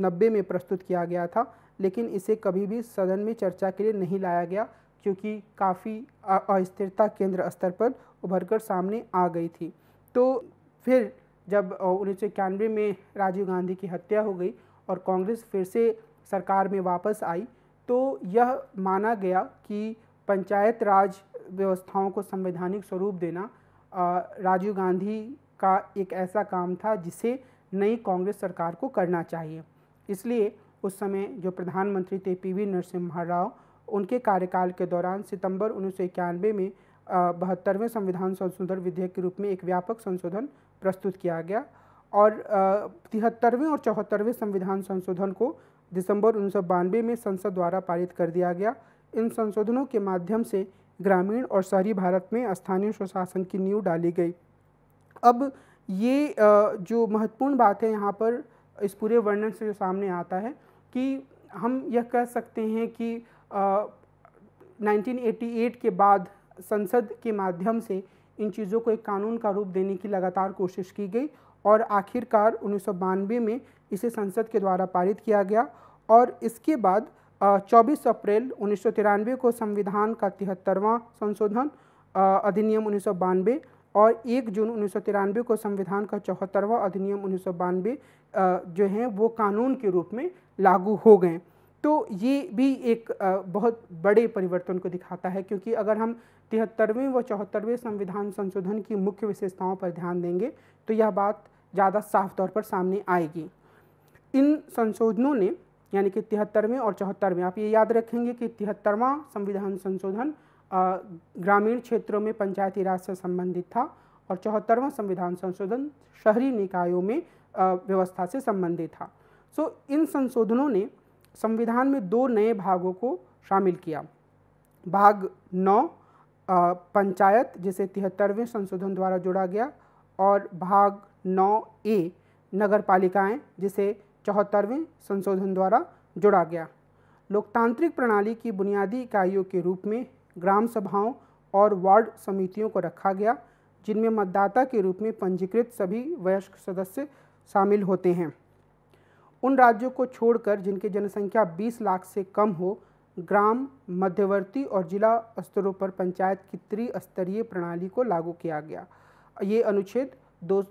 नब्बे में प्रस्तुत किया गया था। लेकिन इसे कभी भी सदन में चर्चा के लिए नहीं लाया गया, क्योंकि काफ़ी अस्थिरता केंद्र स्तर पर उभर कर सामने आ गई थी। तो फिर जब उन्नीस सौ इक्यानवे में राजीव गांधी की हत्या हो गई और कांग्रेस फिर से सरकार में वापस आई तो यह माना गया कि पंचायत राज व्यवस्थाओं को संवैधानिक स्वरूप देना राजीव गांधी का एक ऐसा काम था जिसे नई कांग्रेस सरकार को करना चाहिए। इसलिए उस समय जो प्रधानमंत्री थे पी वी नरसिम्हा राव, उनके कार्यकाल के दौरान सितंबर उन्नीस सौ इक्यानवे में बहत्तरवें संविधान संशोधन विधेयक के रूप में एक व्यापक संशोधन प्रस्तुत किया गया और तिहत्तरवें और चौहत्तरवें संविधान संशोधन को दिसंबर उन्नीस सौ बानवे में संसद द्वारा पारित कर दिया गया। इन संशोधनों के माध्यम से ग्रामीण और शहरी भारत में स्थानीय स्वशासन की नींव डाली गई। अब ये जो महत्वपूर्ण बात है यहाँ पर, इस पूरे वर्णन से जो सामने आता है कि हम यह कह सकते हैं कि आ, 1988 के बाद संसद के माध्यम से इन चीज़ों को एक कानून का रूप देने की लगातार कोशिश की गई और आखिरकार उन्नीस सौ बानवे में इसे संसद के द्वारा पारित किया गया और इसके बाद 24 अप्रैल उन्नीस सौ तिरानवे को संविधान का तिहत्तरवां संशोधन अधिनियम उन्नीस सौ बानवे और 1 जून उन्नीस सौ तिरानवे को संविधान का चौहत्तरवां अधिनियम उन्नीस सौ बानवे जो हैं वो कानून के रूप में लागू हो गए। तो ये भी एक बहुत बड़े परिवर्तन को दिखाता है क्योंकि अगर हम तिहत्तरवें व चौहत्तरवें संविधान संशोधन की मुख्य विशेषताओं पर ध्यान देंगे तो यह बात ज़्यादा साफ़ तौर पर सामने आएगी। इन संशोधनों ने, यानी कि तिहत्तरवें और चौहत्तरवें, आप ये याद रखेंगे कि तिहत्तरवां संविधान संशोधन ग्रामीण क्षेत्रों में पंचायती राज से संबंधित था और चौहत्तरवां संविधान संशोधन शहरी निकायों में व्यवस्था से संबंधित था। सो इन संशोधनों ने संविधान में दो नए भागों को शामिल किया। भाग नौ पंचायत, जिसे तिहत्तरवें संशोधन द्वारा जोड़ा गया, और भाग नौ ए नगर पालिकाएँ जिसे चौहत्तरवें संशोधन द्वारा जोड़ा गया। लोकतांत्रिक प्रणाली की बुनियादी इकाइयों के रूप में ग्राम सभाओं और वार्ड समितियों को रखा गया, जिनमें मतदाता के रूप में पंजीकृत सभी वयस्क सदस्य शामिल होते हैं। उन राज्यों को छोड़कर जिनकी जनसंख्या 20 लाख से कम हो, ग्राम, मध्यवर्ती और जिला स्तरों पर पंचायत की त्रिस्तरीय प्रणाली को लागू किया गया। ये अनुच्छेद दो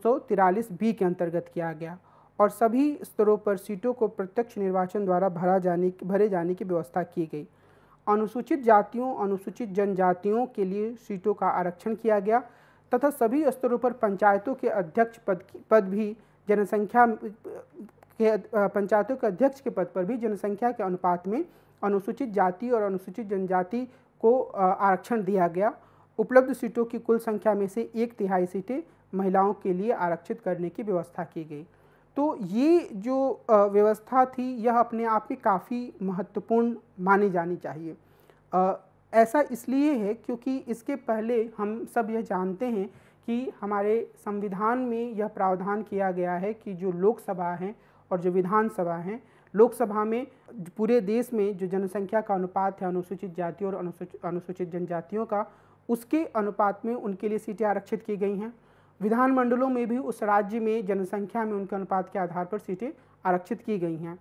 बी के अंतर्गत किया गया और सभी स्तरों पर सीटों को प्रत्यक्ष निर्वाचन द्वारा भरा जाने भरे जाने की व्यवस्था की गई। अनुसूचित जातियों, अनुसूचित जनजातियों के लिए सीटों का आरक्षण किया गया तथा सभी स्तरों पर पंचायतों के अध्यक्ष पद पद भी जनसंख्या के पंचायतों के अध्यक्ष के पद पर भी जनसंख्या के अनुपात में अनुसूचित जाति और अनुसूचित जनजाति को आरक्षण दिया गया। उपलब्ध सीटों की कुल संख्या में से एक तिहाई सीटें महिलाओं के लिए आरक्षित करने की व्यवस्था की गई। तो ये जो व्यवस्था थी, यह अपने आप में काफ़ी महत्वपूर्ण मानी जानी चाहिए। ऐसा इसलिए है क्योंकि इसके पहले हम सब यह जानते हैं कि हमारे संविधान में यह प्रावधान किया गया है कि जो लोकसभा हैं और जो विधानसभा हैं लोकसभा में पूरे देश में जो जनसंख्या का अनुपात है अनुसूचित जातियों और अनुसूचित जनजातियों का उसके अनुपात में उनके लिए सीटें आरक्षित की गई हैं। विधानमंडलों में भी उस राज्य में जनसंख्या में उनके अनुपात के आधार पर सीटें आरक्षित की गई हैं।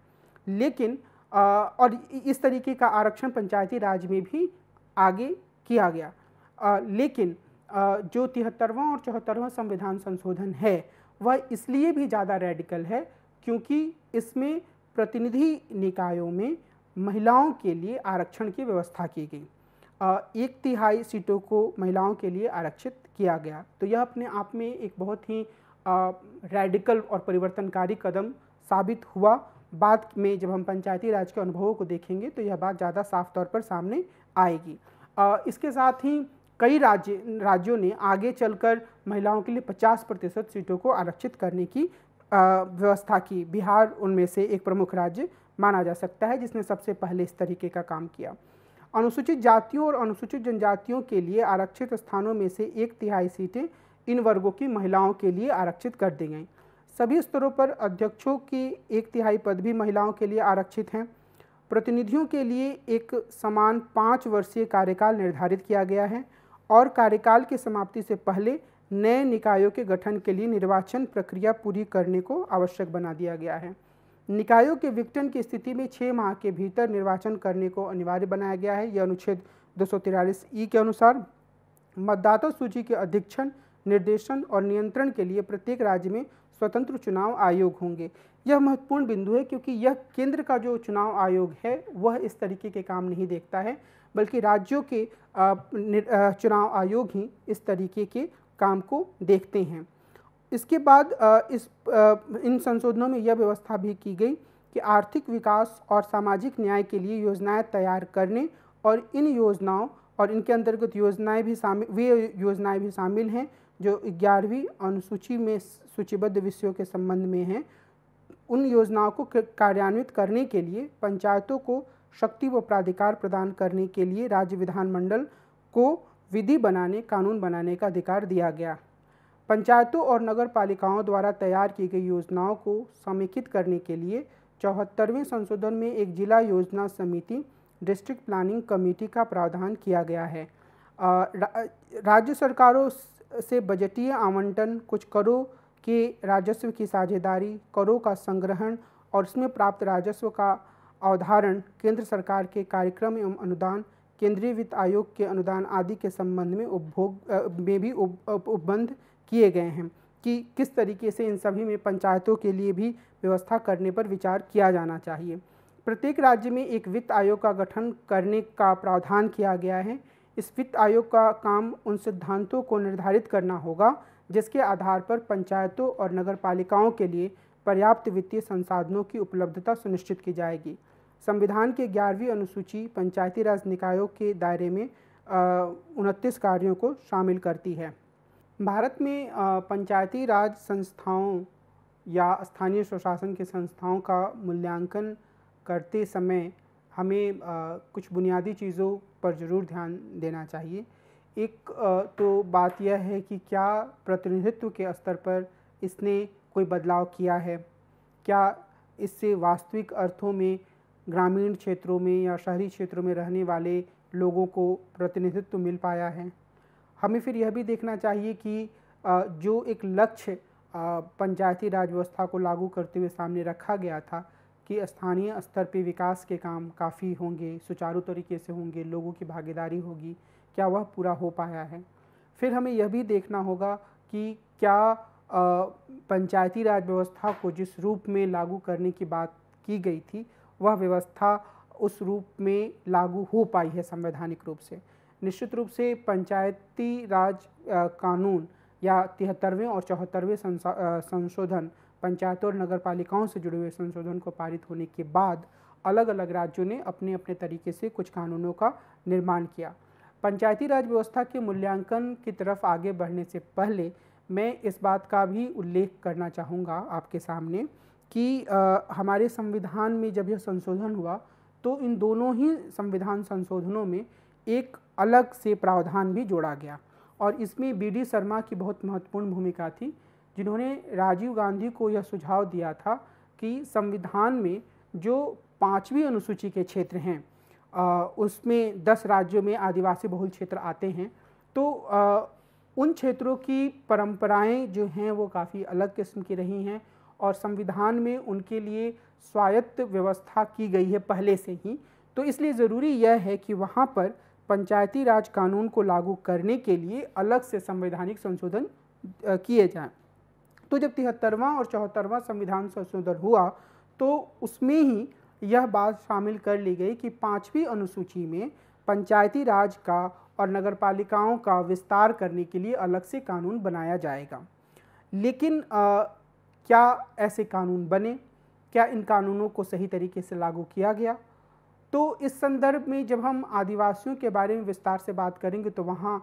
लेकिन आ, और इस तरीके का आरक्षण पंचायती राज में भी आगे किया गया। आ, लेकिन आ, जो तिहत्तरवां और चौहत्तरवां संविधान संशोधन है वह इसलिए भी ज़्यादा रेडिकल है क्योंकि इसमें प्रतिनिधि निकायों में महिलाओं के लिए आरक्षण की व्यवस्था की गई। एक तिहाई सीटों को महिलाओं के लिए आरक्षित किया गया। तो यह अपने आप में एक बहुत ही रेडिकल और परिवर्तनकारी कदम साबित हुआ। बाद में जब हम पंचायती राज के अनुभवों को देखेंगे तो यह बात ज़्यादा साफ़ तौर पर सामने आएगी। आ, इसके साथ ही कई राज्य राज्यों ने आगे चलकर महिलाओं के लिए 50 प्रतिशत सीटों को आरक्षित करने की व्यवस्था की बिहार उनमें से एक प्रमुख राज्य माना जा सकता है, जिसने सबसे पहले इस तरीके का काम किया। अनुसूचित जातियों और अनुसूचित जनजातियों के लिए आरक्षित स्थानों में से एक तिहाई सीटें इन वर्गों की महिलाओं के लिए आरक्षित कर दी गई। सभी स्तरों पर अध्यक्षों की एक तिहाई पद भी महिलाओं के लिए आरक्षित हैं। प्रतिनिधियों के लिए एक समान पाँच वर्षीय कार्यकाल निर्धारित किया गया है और कार्यकाल की समाप्ति से पहले नए निकायों के गठन के लिए निर्वाचन प्रक्रिया पूरी करने को आवश्यक बना दिया गया है। निकायों के विघटन की स्थिति में छः माह के भीतर निर्वाचन करने को अनिवार्य बनाया गया है। यह अनुच्छेद दो ई के अनुसार मतदाता सूची के अधीक्षण, निर्देशन और नियंत्रण के लिए प्रत्येक राज्य में स्वतंत्र चुनाव आयोग होंगे। यह महत्वपूर्ण बिंदु है क्योंकि यह केंद्र का जो चुनाव आयोग है, वह इस तरीके के काम नहीं देखता है, बल्कि राज्यों के चुनाव आयोग ही इस तरीके के काम को देखते हैं। इसके बाद इस इन संशोधनों में यह व्यवस्था भी की गई कि आर्थिक विकास और सामाजिक न्याय के लिए योजनाएँ तैयार करने और इन योजनाओं और इनके अंतर्गत योजनाएँ भी शामिल वे योजनाएँ भी शामिल हैं जो ग्यारहवीं अनुसूची में सूचीबद्ध विषयों के संबंध में हैं। उन योजनाओं को कार्यान्वित करने के लिए, पंचायतों को शक्ति व प्राधिकार प्रदान करने के लिए राज्य विधानमंडल को विधि बनाने कानून बनाने का अधिकार दिया गया। पंचायतों और नगर पालिकाओं द्वारा तैयार की गई योजनाओं को समेकित करने के लिए चौहत्तरवें संशोधन में एक जिला योजना समिति डिस्ट्रिक्ट प्लानिंग कमेटी का प्रावधान किया गया है। रा, राज्य सरकारों से बजटीय आवंटन कुछ करों के राजस्व की साझेदारी करों का संग्रहण और उसमें प्राप्त राजस्व का अवधारण केंद्र सरकार के कार्यक्रम एवं अनुदान केंद्रीय वित्त आयोग के अनुदान आदि के संबंध में उपभोग में भी उपबंध किए गए हैं कि किस तरीके से इन सभी में पंचायतों के लिए भी व्यवस्था करने पर विचार किया जाना चाहिए। प्रत्येक राज्य में एक वित्त आयोग का गठन करने का प्रावधान किया गया है। इस वित्त आयोग का काम उन सिद्धांतों को निर्धारित करना होगा, जिसके आधार पर पंचायतों और नगर पालिकाओं के लिए पर्याप्त वित्तीय संसाधनों की उपलब्धता सुनिश्चित की जाएगी। संविधान के ग्यारहवीं अनुसूची पंचायती राज निकायों के दायरे में उनतीस कार्यों को शामिल करती है। भारत में पंचायती राज संस्थाओं या स्थानीय स्वशासन के संस्थाओं का मूल्यांकन करते समय हमें कुछ बुनियादी चीज़ों पर ज़रूर ध्यान देना चाहिए। एक तो बात यह है कि क्या प्रतिनिधित्व के स्तर पर इसने कोई बदलाव किया है? क्या इससे वास्तविक अर्थों में ग्रामीण क्षेत्रों में या शहरी क्षेत्रों में रहने वाले लोगों को प्रतिनिधित्व मिल पाया है। हमें फिर यह भी देखना चाहिए कि जो एक लक्ष्य पंचायती राज व्यवस्था को लागू करते हुए सामने रखा गया था कि स्थानीय स्तर पर विकास के काम काफ़ी होंगे, सुचारू तरीके से होंगे, लोगों की भागीदारी होगी, क्या वह पूरा हो पाया है? फिर हमें यह भी देखना होगा कि क्या पंचायती राज व्यवस्था को जिस रूप में लागू करने की बात की गई थी वह व्यवस्था उस रूप में लागू हो पाई है संवैधानिक रूप से। निश्चित रूप से पंचायती राज कानून या तिहत्तरवें और चौहत्तरवें संशोधन, पंचायतों और नगर पालिकाओं से जुड़े हुए संशोधन को पारित होने के बाद अलग अलग राज्यों ने अपने अपने तरीके से कुछ कानूनों का निर्माण किया। पंचायती राज व्यवस्था के मूल्यांकन की तरफ़ आगे बढ़ने से पहले मैं इस बात का भी उल्लेख करना चाहूँगा आपके सामने। कि आ, हमारे संविधान में जब यह संशोधन हुआ तो इन दोनों ही संविधान संशोधनों में एक अलग से प्रावधान भी जोड़ा गया। और इसमें बी डी शर्मा की बहुत महत्वपूर्ण भूमिका थी जिन्होंने राजीव गांधी को यह सुझाव दिया था कि संविधान में जो पाँचवीं अनुसूची के क्षेत्र हैं उसमें दस राज्यों में आदिवासी बहुल क्षेत्र आते हैं तो आ, उन क्षेत्रों की परंपराएँ जो हैं वो काफ़ी अलग किस्म की रही हैं। और संविधान में उनके लिए स्वायत्त व्यवस्था की गई है पहले से ही। तो इसलिए ज़रूरी यह है कि वहाँ पर पंचायती राज कानून को लागू करने के लिए अलग से संवैधानिक संशोधन किए जाएँ। तो जब तिहत्तरवां और चौहत्तरवां संविधान संशोधन हुआ तो उसमें ही यह बात शामिल कर ली गई कि पाँचवीं अनुसूची में पंचायती राज का और नगरपालिकाओं का विस्तार करने के लिए अलग से कानून बनाया जाएगा। लेकिन क्या ऐसे कानून बने? क्या इन कानूनों को सही तरीके से लागू किया गया? तो इस संदर्भ में जब हम आदिवासियों के बारे में विस्तार से बात करेंगे तो वहाँ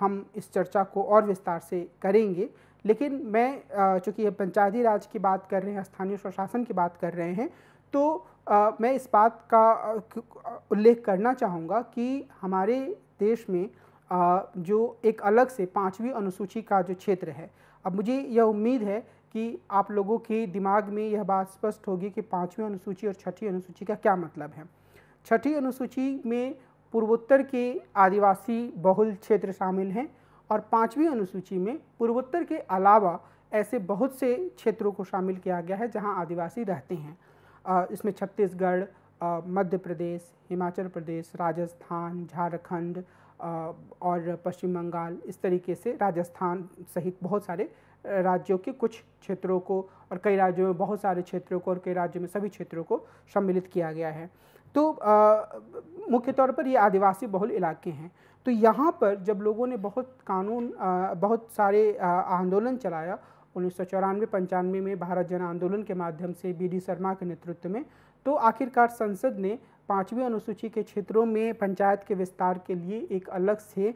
हम इस चर्चा को और विस्तार से करेंगे। लेकिन मैं चूँकि पंचायती राज की बात कर रहे हैं स्थानीय स्वशासन की बात कर रहे हैं तो आ, मैं इस बात का उल्लेख करना चाहूँगा कि हमारे देश में आ, जो एक अलग से पाँचवीं अनुसूची का जो क्षेत्र है अब मुझे यह उम्मीद है कि आप लोगों के दिमाग में यह बात स्पष्ट होगी कि पाँचवीं अनुसूची और छठी अनुसूची का क्या मतलब है। छठी अनुसूची में पूर्वोत्तर के आदिवासी बहुल क्षेत्र शामिल हैं और पाँचवीं अनुसूची में पूर्वोत्तर के अलावा ऐसे बहुत से क्षेत्रों को शामिल किया गया है जहाँ आदिवासी रहते हैं। इसमें छत्तीसगढ़ मध्य प्रदेश, हिमाचल प्रदेश, राजस्थान, झारखंड और पश्चिम बंगाल, इस तरीके से राजस्थान सहित बहुत सारे राज्यों के कुछ क्षेत्रों को और कई राज्यों में बहुत सारे क्षेत्रों को और कई राज्यों में सभी क्षेत्रों को सम्मिलित किया गया है। तो मुख्य तौर पर ये आदिवासी बहुल इलाके हैं। तो यहाँ पर जब लोगों ने बहुत कानून आ, बहुत सारे आंदोलन चलाया उन्नीस सौ चौरानवे पंचानवे में भारत जन आंदोलन के माध्यम से बी डी शर्मा के नेतृत्व में तो आखिरकार संसद ने पाँचवीं अनुसूची के क्षेत्रों में पंचायत के विस्तार के लिए एक अलग से आ,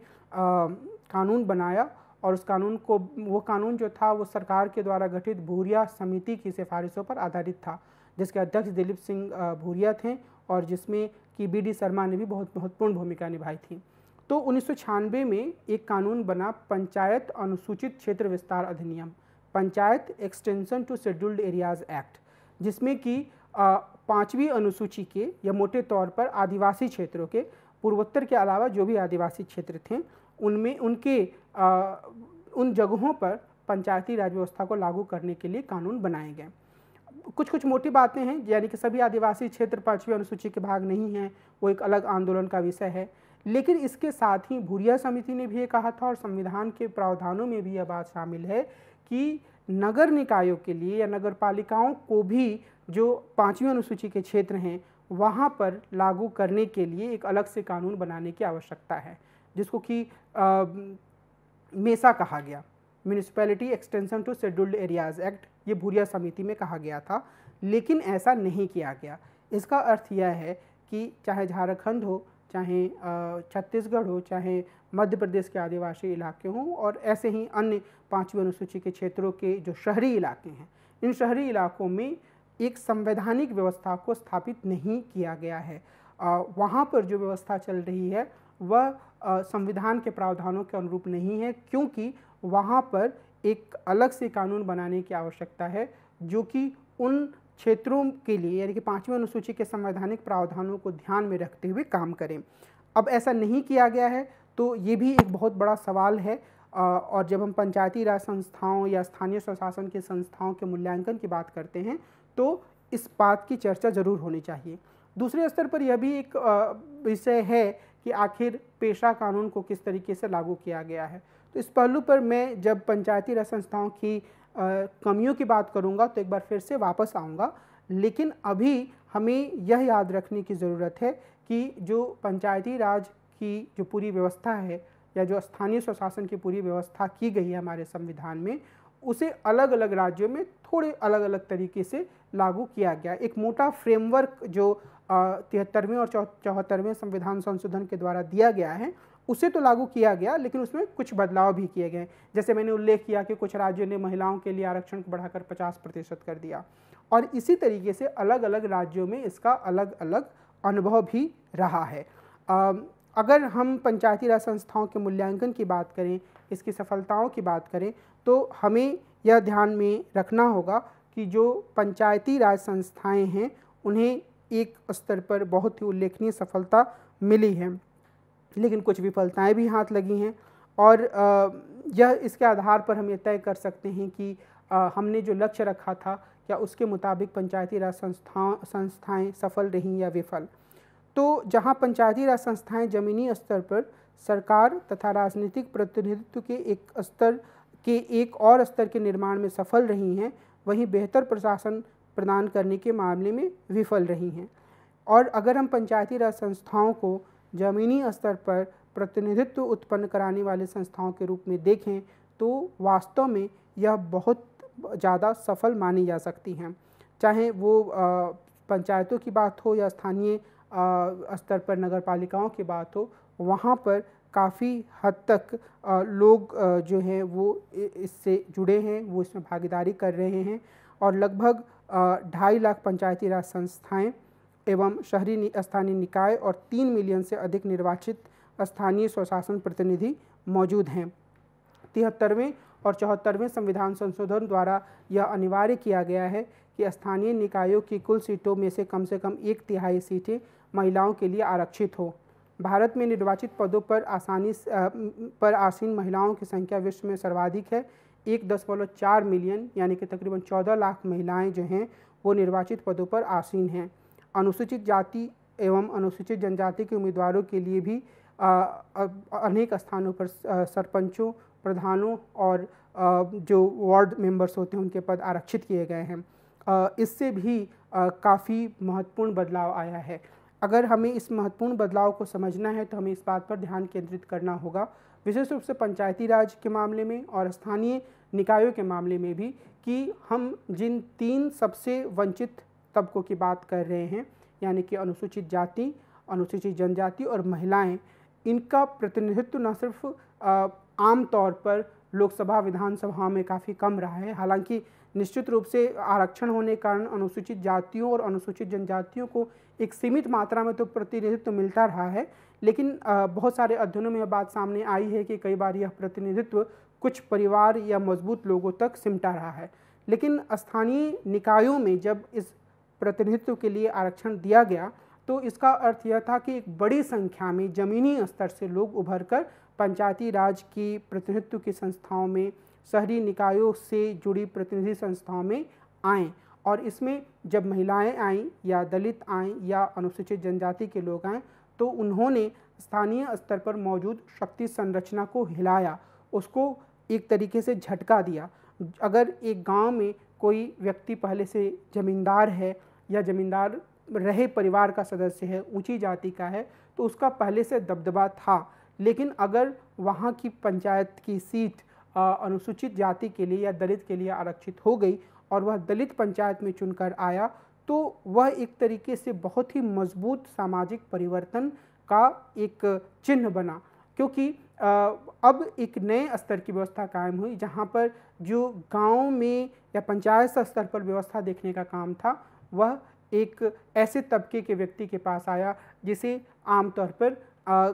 कानून बनाया और उस कानून को, वो कानून जो था, वो सरकार के द्वारा गठित भूरिया समिति की सिफारिशों पर आधारित था, जिसके अध्यक्ष दिलीप सिंह भूरिया थे और जिसमें कि बी डी शर्मा ने भी बहुत महत्वपूर्ण भूमिका निभाई थी। तो उन्नीस सौ छियानवे में एक कानून बना पंचायत अनुसूचित क्षेत्र विस्तार अधिनियम, panchayat extension to scheduled areas act, जिसमें कि पाँचवीं अनुसूची के या मोटे तौर पर आदिवासी क्षेत्रों के पूर्वोत्तर के अलावा जो भी आदिवासी क्षेत्र थे उनमें उनके आ, उन जगहों पर पंचायती राज व्यवस्था को लागू करने के लिए कानून बनाए गए। कुछ कुछ मोटी बातें हैं यानी कि सभी आदिवासी क्षेत्र पाँचवीं अनुसूची के भाग नहीं हैं वो एक अलग आंदोलन का विषय है। लेकिन इसके साथ ही भूरिया समिति ने भी ये कहा था और संविधान के प्रावधानों में भी यह बात शामिल है कि नगर निकायों के लिए या नगर पालिकाओं को भी जो पाँचवीं अनुसूची के क्षेत्र हैं वहाँ पर लागू करने के लिए एक अलग से कानून बनाने की आवश्यकता है। जिसको कि मेसा कहा गया। Municipality extension to scheduled areas act ये भूरिया समिति में कहा गया था, लेकिन ऐसा नहीं किया गया। इसका अर्थ यह है कि चाहे झारखंड हो, चाहे छत्तीसगढ़ हो, चाहे मध्य प्रदेश के आदिवासी इलाके हों और ऐसे ही अन्य पाँचवीं अनुसूची के क्षेत्रों के जो शहरी इलाके हैं, इन शहरी इलाकों में एक संवैधानिक व्यवस्था को स्थापित नहीं किया गया है। वहाँ पर जो व्यवस्था चल रही है वह संविधान के प्रावधानों के अनुरूप नहीं है, क्योंकि वहाँ पर एक अलग से कानून बनाने की आवश्यकता है, जो कि उन क्षेत्रों के लिए, यानी कि पाँचवीं अनुसूची के संवैधानिक प्रावधानों को ध्यान में रखते हुए काम करें। अब ऐसा नहीं किया गया है तो ये भी एक बहुत बड़ा सवाल है और जब हम पंचायती राज संस्थाओं या स्थानीय स्वशासन के संस्थाओं के मूल्यांकन की बात करते हैं तो इस बात की चर्चा ज़रूर होनी चाहिए। दूसरे स्तर पर यह भी एक विषय है कि आखिर पेशा कानून को किस तरीके से लागू किया गया है। तो इस पहलू पर मैं जब पंचायती राज संस्थाओं की कमियों की बात करूँगा तो एक बार फिर से वापस आऊँगा। लेकिन अभी हमें यह याद रखने की ज़रूरत है कि जो पंचायती राज की जो पूरी व्यवस्था है या जो स्थानीय स्वशासन की पूरी व्यवस्था की गई है हमारे संविधान में, उसे अलग अलग राज्यों में थोड़े अलग अलग तरीके से लागू किया गया। एक मोटा फ्रेमवर्क जो तिहत्तरवें और चौहत्तरवें संविधान संशोधन के द्वारा दिया गया है उसे तो लागू किया गया लेकिन उसमें कुछ बदलाव भी किए गए। जैसे मैंने उल्लेख किया कि कुछ राज्यों ने महिलाओं के लिए आरक्षण को बढ़ाकर 50 प्रतिशत कर दिया और इसी तरीके से अलग अलग राज्यों में इसका अलग अलग अनुभव भी रहा है। आ, अगर हम पंचायती राज संस्थाओं के मूल्यांकन की बात करें इसकी सफलताओं की बात करें तो हमें यह ध्यान में रखना होगा कि जो पंचायती राज संस्थाएँ हैं, उन्हें एक स्तर पर बहुत ही उल्लेखनीय सफलता मिली है। लेकिन कुछ विफलताएँ भी हाथ लगी हैं और यह इसके आधार पर हम ये तय कर सकते हैं कि हमने जो लक्ष्य रखा था, क्या उसके मुताबिक पंचायती राज संस्थाओं संस्थाएँ सफल रहीं या विफल? तो जहाँ पंचायती राज संस्थाएँ ज़मीनी स्तर पर सरकार तथा राजनीतिक प्रतिनिधित्व के एक स्तर के एक और स्तर के निर्माण में सफल रही हैं, वहीं बेहतर प्रशासन प्रदान करने के मामले में विफल रही हैं। और अगर हम पंचायती राज संस्थाओं को ज़मीनी स्तर पर प्रतिनिधित्व उत्पन्न कराने वाले संस्थाओं के रूप में देखें तो वास्तव में यह बहुत ज़्यादा सफल मानी जा सकती हैं। चाहे वो पंचायतों की बात हो या स्थानीय स्तर पर नगर पालिकाओं की बात हो, वहाँ पर काफ़ी हद तक लोग जो हैं वो इससे जुड़े हैं, वो इसमें भागीदारी कर रहे हैं और लगभग ढाई लाख पंचायती राज संस्थाएँ एवं शहरी स्थानीय निकाय और तीन मिलियन से अधिक निर्वाचित स्थानीय स्वशासन प्रतिनिधि मौजूद हैं। तिहत्तरवें और चौहत्तरवें संविधान संशोधन द्वारा यह अनिवार्य किया गया है कि स्थानीय निकायों की कुल सीटों में से कम से कम एक तिहाई सीटें महिलाओं के लिए आरक्षित हो। भारत में निर्वाचित पदों पर आसानी पर आसीन महिलाओं की संख्या विश्व में सर्वाधिक है। एक दशमलव चार मिलियन, यानी कि तकरीबन चौदह लाख महिलाएँ जो हैं, वो निर्वाचित पदों पर आसीन हैं। अनुसूचित जाति एवं अनुसूचित जनजाति के उम्मीदवारों के लिए भी अनेक स्थानों पर सरपंचों, प्रधानों और जो वार्ड मेंबर्स होते हैं, उनके पद आरक्षित किए गए हैं। इससे भी काफ़ी महत्वपूर्ण बदलाव आया है। अगर हमें इस महत्वपूर्ण बदलाव को समझना है तो हमें इस बात पर ध्यान केंद्रित करना होगा। विशेष रूप से पंचायती राज के मामले में और स्थानीय निकायों के मामले में भी कि हम जिन तीन सबसे वंचित तबकों की बात कर रहे हैं, यानी कि अनुसूचित जाति, अनुसूचित जनजाति और महिलाएँ, इनका प्रतिनिधित्व न सिर्फ़ आम तौर पर लोकसभा विधानसभा में काफ़ी कम रहा है। हालाँकि निश्चित रूप से आरक्षण होने के कारण अनुसूचित जातियों और अनुसूचित जनजातियों को एक सीमित मात्रा में तो प्रतिनिधित्व मिलता रहा है। लेकिन बहुत सारे अध्ययनों में यह बात सामने आई है कि कई बार यह प्रतिनिधित्व कुछ परिवार या मज़बूत लोगों तक सिमटा रहा है। लेकिन स्थानीय निकायों में जब इस प्रतिनिधित्व के लिए आरक्षण दिया गया तो इसका अर्थ यह था कि एक बड़ी संख्या में ज़मीनी स्तर से लोग उभर कर पंचायती राज की प्रतिनिधित्व की संस्थाओं में शहरी निकायों से जुड़ी प्रतिनिधि संस्थाओं में आएँ और इसमें जब महिलाएँ आईं या दलित आएँ या अनुसूचित जनजाति के लोग आएँ तो उन्होंने स्थानीय स्तर पर मौजूद शक्ति संरचना को हिलाया, उसको एक तरीके से झटका दिया। अगर एक गाँव में कोई व्यक्ति पहले से ज़मींदार है या ज़मींदार रहे परिवार का सदस्य है, ऊँची जाति का है तो उसका पहले से दबदबा था। लेकिन अगर वहाँ की पंचायत की सीट अनुसूचित जाति के लिए या दलित के लिए आरक्षित हो गई और वह दलित पंचायत में चुनकर आया तो वह एक तरीके से बहुत ही मज़बूत सामाजिक परिवर्तन का एक चिन्ह बना। क्योंकि अब एक नए स्तर की व्यवस्था कायम हुई, जहाँ पर जो गाँव में या पंचायत स्तर पर व्यवस्था देखने का काम था, वह एक ऐसे तबके के व्यक्ति के पास आया, जिसे आमतौर पर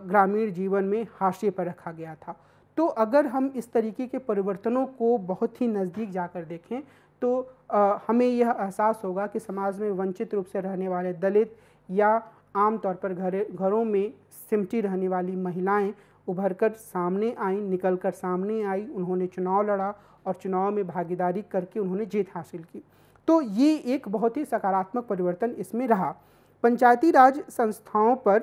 ग्रामीण जीवन में हाशिए पर रखा गया था। तो अगर हम इस तरीके के परिवर्तनों को बहुत ही नज़दीक जाकर देखें तो आ, हमें यह एहसास होगा कि समाज में वंचित रूप से रहने वाले दलित या आम तौर पर घरे घरों में सिमटी रहने वाली महिलाएँ उभर कर सामने आई निकल कर सामने आई उन्होंने चुनाव लड़ा और चुनाव में भागीदारी करके उन्होंने जीत हासिल की। तो ये एक बहुत ही सकारात्मक परिवर्तन इसमें रहा। पंचायती राज संस्थाओं पर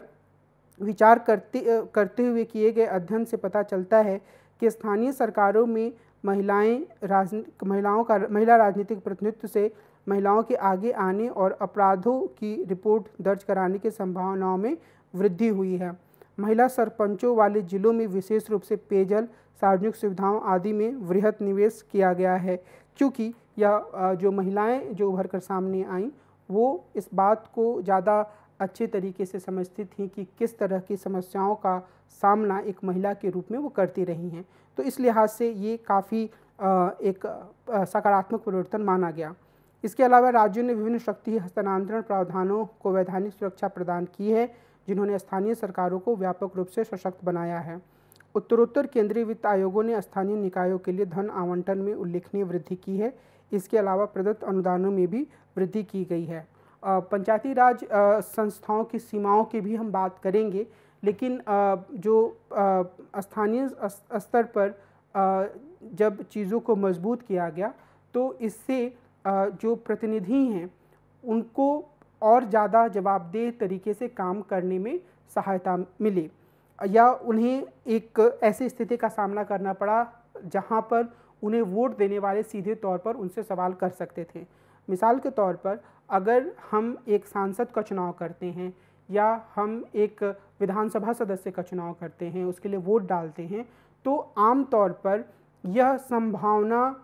विचार करते करते हुए किए गए अध्ययन से पता चलता है कि स्थानीय सरकारों में महिलाएँ राजनी, महिलाओं का, महिला राजनीतिक प्रतिनिधित्व से महिलाओं के आगे आने और अपराधों की रिपोर्ट दर्ज कराने की संभावनाओं में वृद्धि हुई है। महिला सरपंचों वाले जिलों में विशेष रूप से पेयजल, सार्वजनिक सुविधाओं आदि में वृहत निवेश किया गया है, क्योंकि यह जो महिलाएँ जो उभर कर सामने आईं, वो इस बात को ज़्यादा अच्छे तरीके से समझती थी कि किस तरह की समस्याओं का सामना एक महिला के रूप में वो करती रही हैं। तो इस लिहाज से ये काफ़ी एक सकारात्मक परिवर्तन माना गया। इसके अलावा राज्यों ने विभिन्न शक्ति हस्तांतरण प्रावधानों को वैधानिक सुरक्षा प्रदान की है, जिन्होंने स्थानीय सरकारों को व्यापक रूप से सशक्त बनाया है। उत्तरोत्तर केंद्रीय वित्त आयोगों ने स्थानीय निकायों के लिए धन आवंटन में उल्लेखनीय वृद्धि की है। इसके अलावा प्रदत्त अनुदानों में भी वृद्धि की गई है। पंचायती राज संस्थाओं की सीमाओं की भी हम बात करेंगे, लेकिन जो स्थानीय स्तर पर जब चीज़ों को मज़बूत किया गया तो इससे जो प्रतिनिधि हैं, उनको और ज़्यादा जवाबदेह तरीके से काम करने में सहायता मिली। या उन्हें एक ऐसी स्थिति का सामना करना पड़ा, जहाँ पर उन्हें वोट देने वाले सीधे तौर पर उनसे सवाल कर सकते थे। मिसाल के तौर पर अगर हम एक सांसद का चुनाव करते हैं या हम एक विधानसभा सदस्य का चुनाव करते हैं, उसके लिए वोट डालते हैं तो आम तौर पर यह संभावना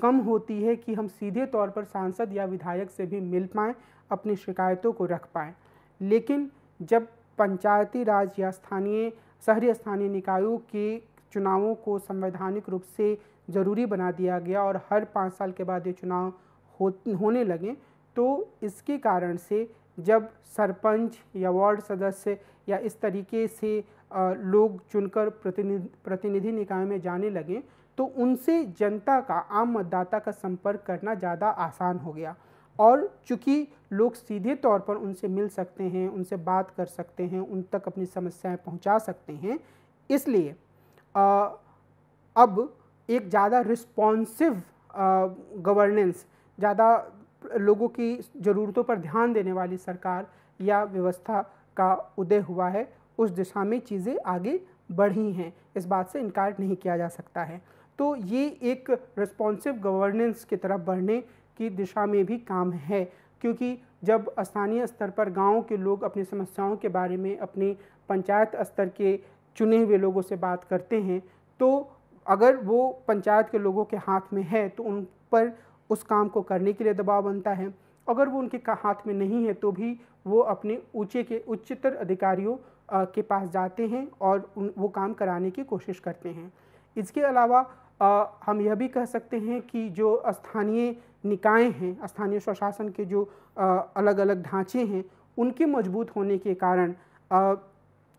कम होती है कि हम सीधे तौर पर सांसद या विधायक से भी मिल पाएँ, अपनी शिकायतों को रख पाएँ। लेकिन जब पंचायती राज या स्थानीय, शहरी स्थानीय निकायों के चुनावों को संवैधानिक रूप से ज़रूरी बना दिया गया और हर पाँच साल के बाद ये चुनाव हो होने लगे तो इसके कारण से जब सरपंच या वार्ड सदस्य या इस तरीके से आ, लोग चुनकर प्रतिनिधि प्रतिनिधि निकाय में जाने लगे तो उनसे जनता का आम मतदाता का संपर्क करना ज़्यादा आसान हो गया। और चूँकि लोग सीधे तौर पर उनसे मिल सकते हैं उनसे बात कर सकते हैं उन तक अपनी समस्याएँ पहुँचा सकते हैं इसलिए अब एक ज़्यादा रिस्पॉन्सिव गवर्नेंस ज़्यादा लोगों की ज़रूरतों पर ध्यान देने वाली सरकार या व्यवस्था का उदय हुआ है, उस दिशा में चीज़ें आगे बढ़ी हैं। इस बात से इनकार नहीं किया जा सकता है। तो ये एक रिस्पॉन्सिव गवर्नेंस की तरफ़ बढ़ने की दिशा में भी काम है, क्योंकि जब स्थानीय स्तर पर गाँव के लोग अपनी समस्याओं के बारे में अपने पंचायत स्तर के चुने हुए लोगों से बात करते हैं तो अगर वो पंचायत के लोगों के हाथ में है तो उन पर उस काम को करने के लिए दबाव बनता है। अगर वो उनके हाथ में नहीं है तो भी वो अपने ऊँचे के उच्चतर अधिकारियों के पास जाते हैं और उन वो काम कराने की कोशिश करते हैं। इसके अलावा आ, हम यह भी कह सकते हैं कि जो स्थानीय निकाय हैं स्थानीय स्वशासन के जो आ, अलग अलग ढांचे हैं उनके मज़बूत होने के कारण आ,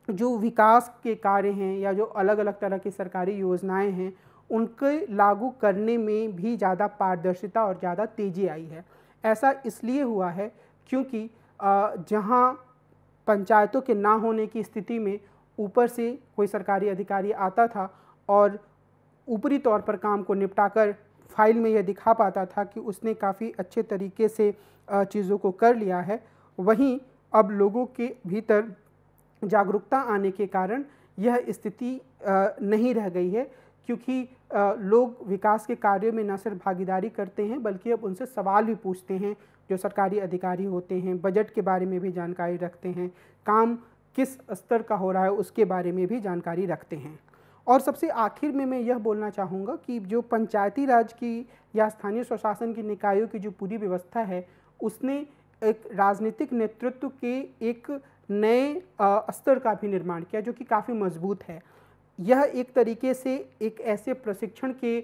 जो विकास के कार्य हैं या जो अलग अलग तरह की सरकारी योजनाएँ हैं उनके लागू करने में भी ज़्यादा पारदर्शिता और ज़्यादा तेज़ी आई है। ऐसा इसलिए हुआ है क्योंकि जहाँ पंचायतों के ना होने की स्थिति में ऊपर से कोई सरकारी अधिकारी आता था और ऊपरी तौर पर काम को निपटाकर फ़ाइल में यह दिखा पाता था कि उसने काफ़ी अच्छे तरीके से चीज़ों को कर लिया है, वहीं अब लोगों के भीतर जागरूकता आने के कारण यह स्थिति नहीं रह गई है। क्योंकि लोग विकास के कार्यों में न सिर्फ़ भागीदारी करते हैं, बल्कि अब उनसे सवाल भी पूछते हैं, जो सरकारी अधिकारी होते हैं, बजट के बारे में भी जानकारी रखते हैं, काम किस स्तर का हो रहा है, उसके बारे में भी जानकारी रखते हैं। और सबसे आखिर में मैं यह बोलना चाहूँगा कि जो पंचायती राज की या स्थानीय स्वशासन की निकायों की जो पूरी व्यवस्था है, उसने एक राजनीतिक नेतृत्व के एक नए स्तर का भी निर्माण किया, जो कि काफ़ी मज़बूत है। यह एक तरीके से एक ऐसे प्रशिक्षण के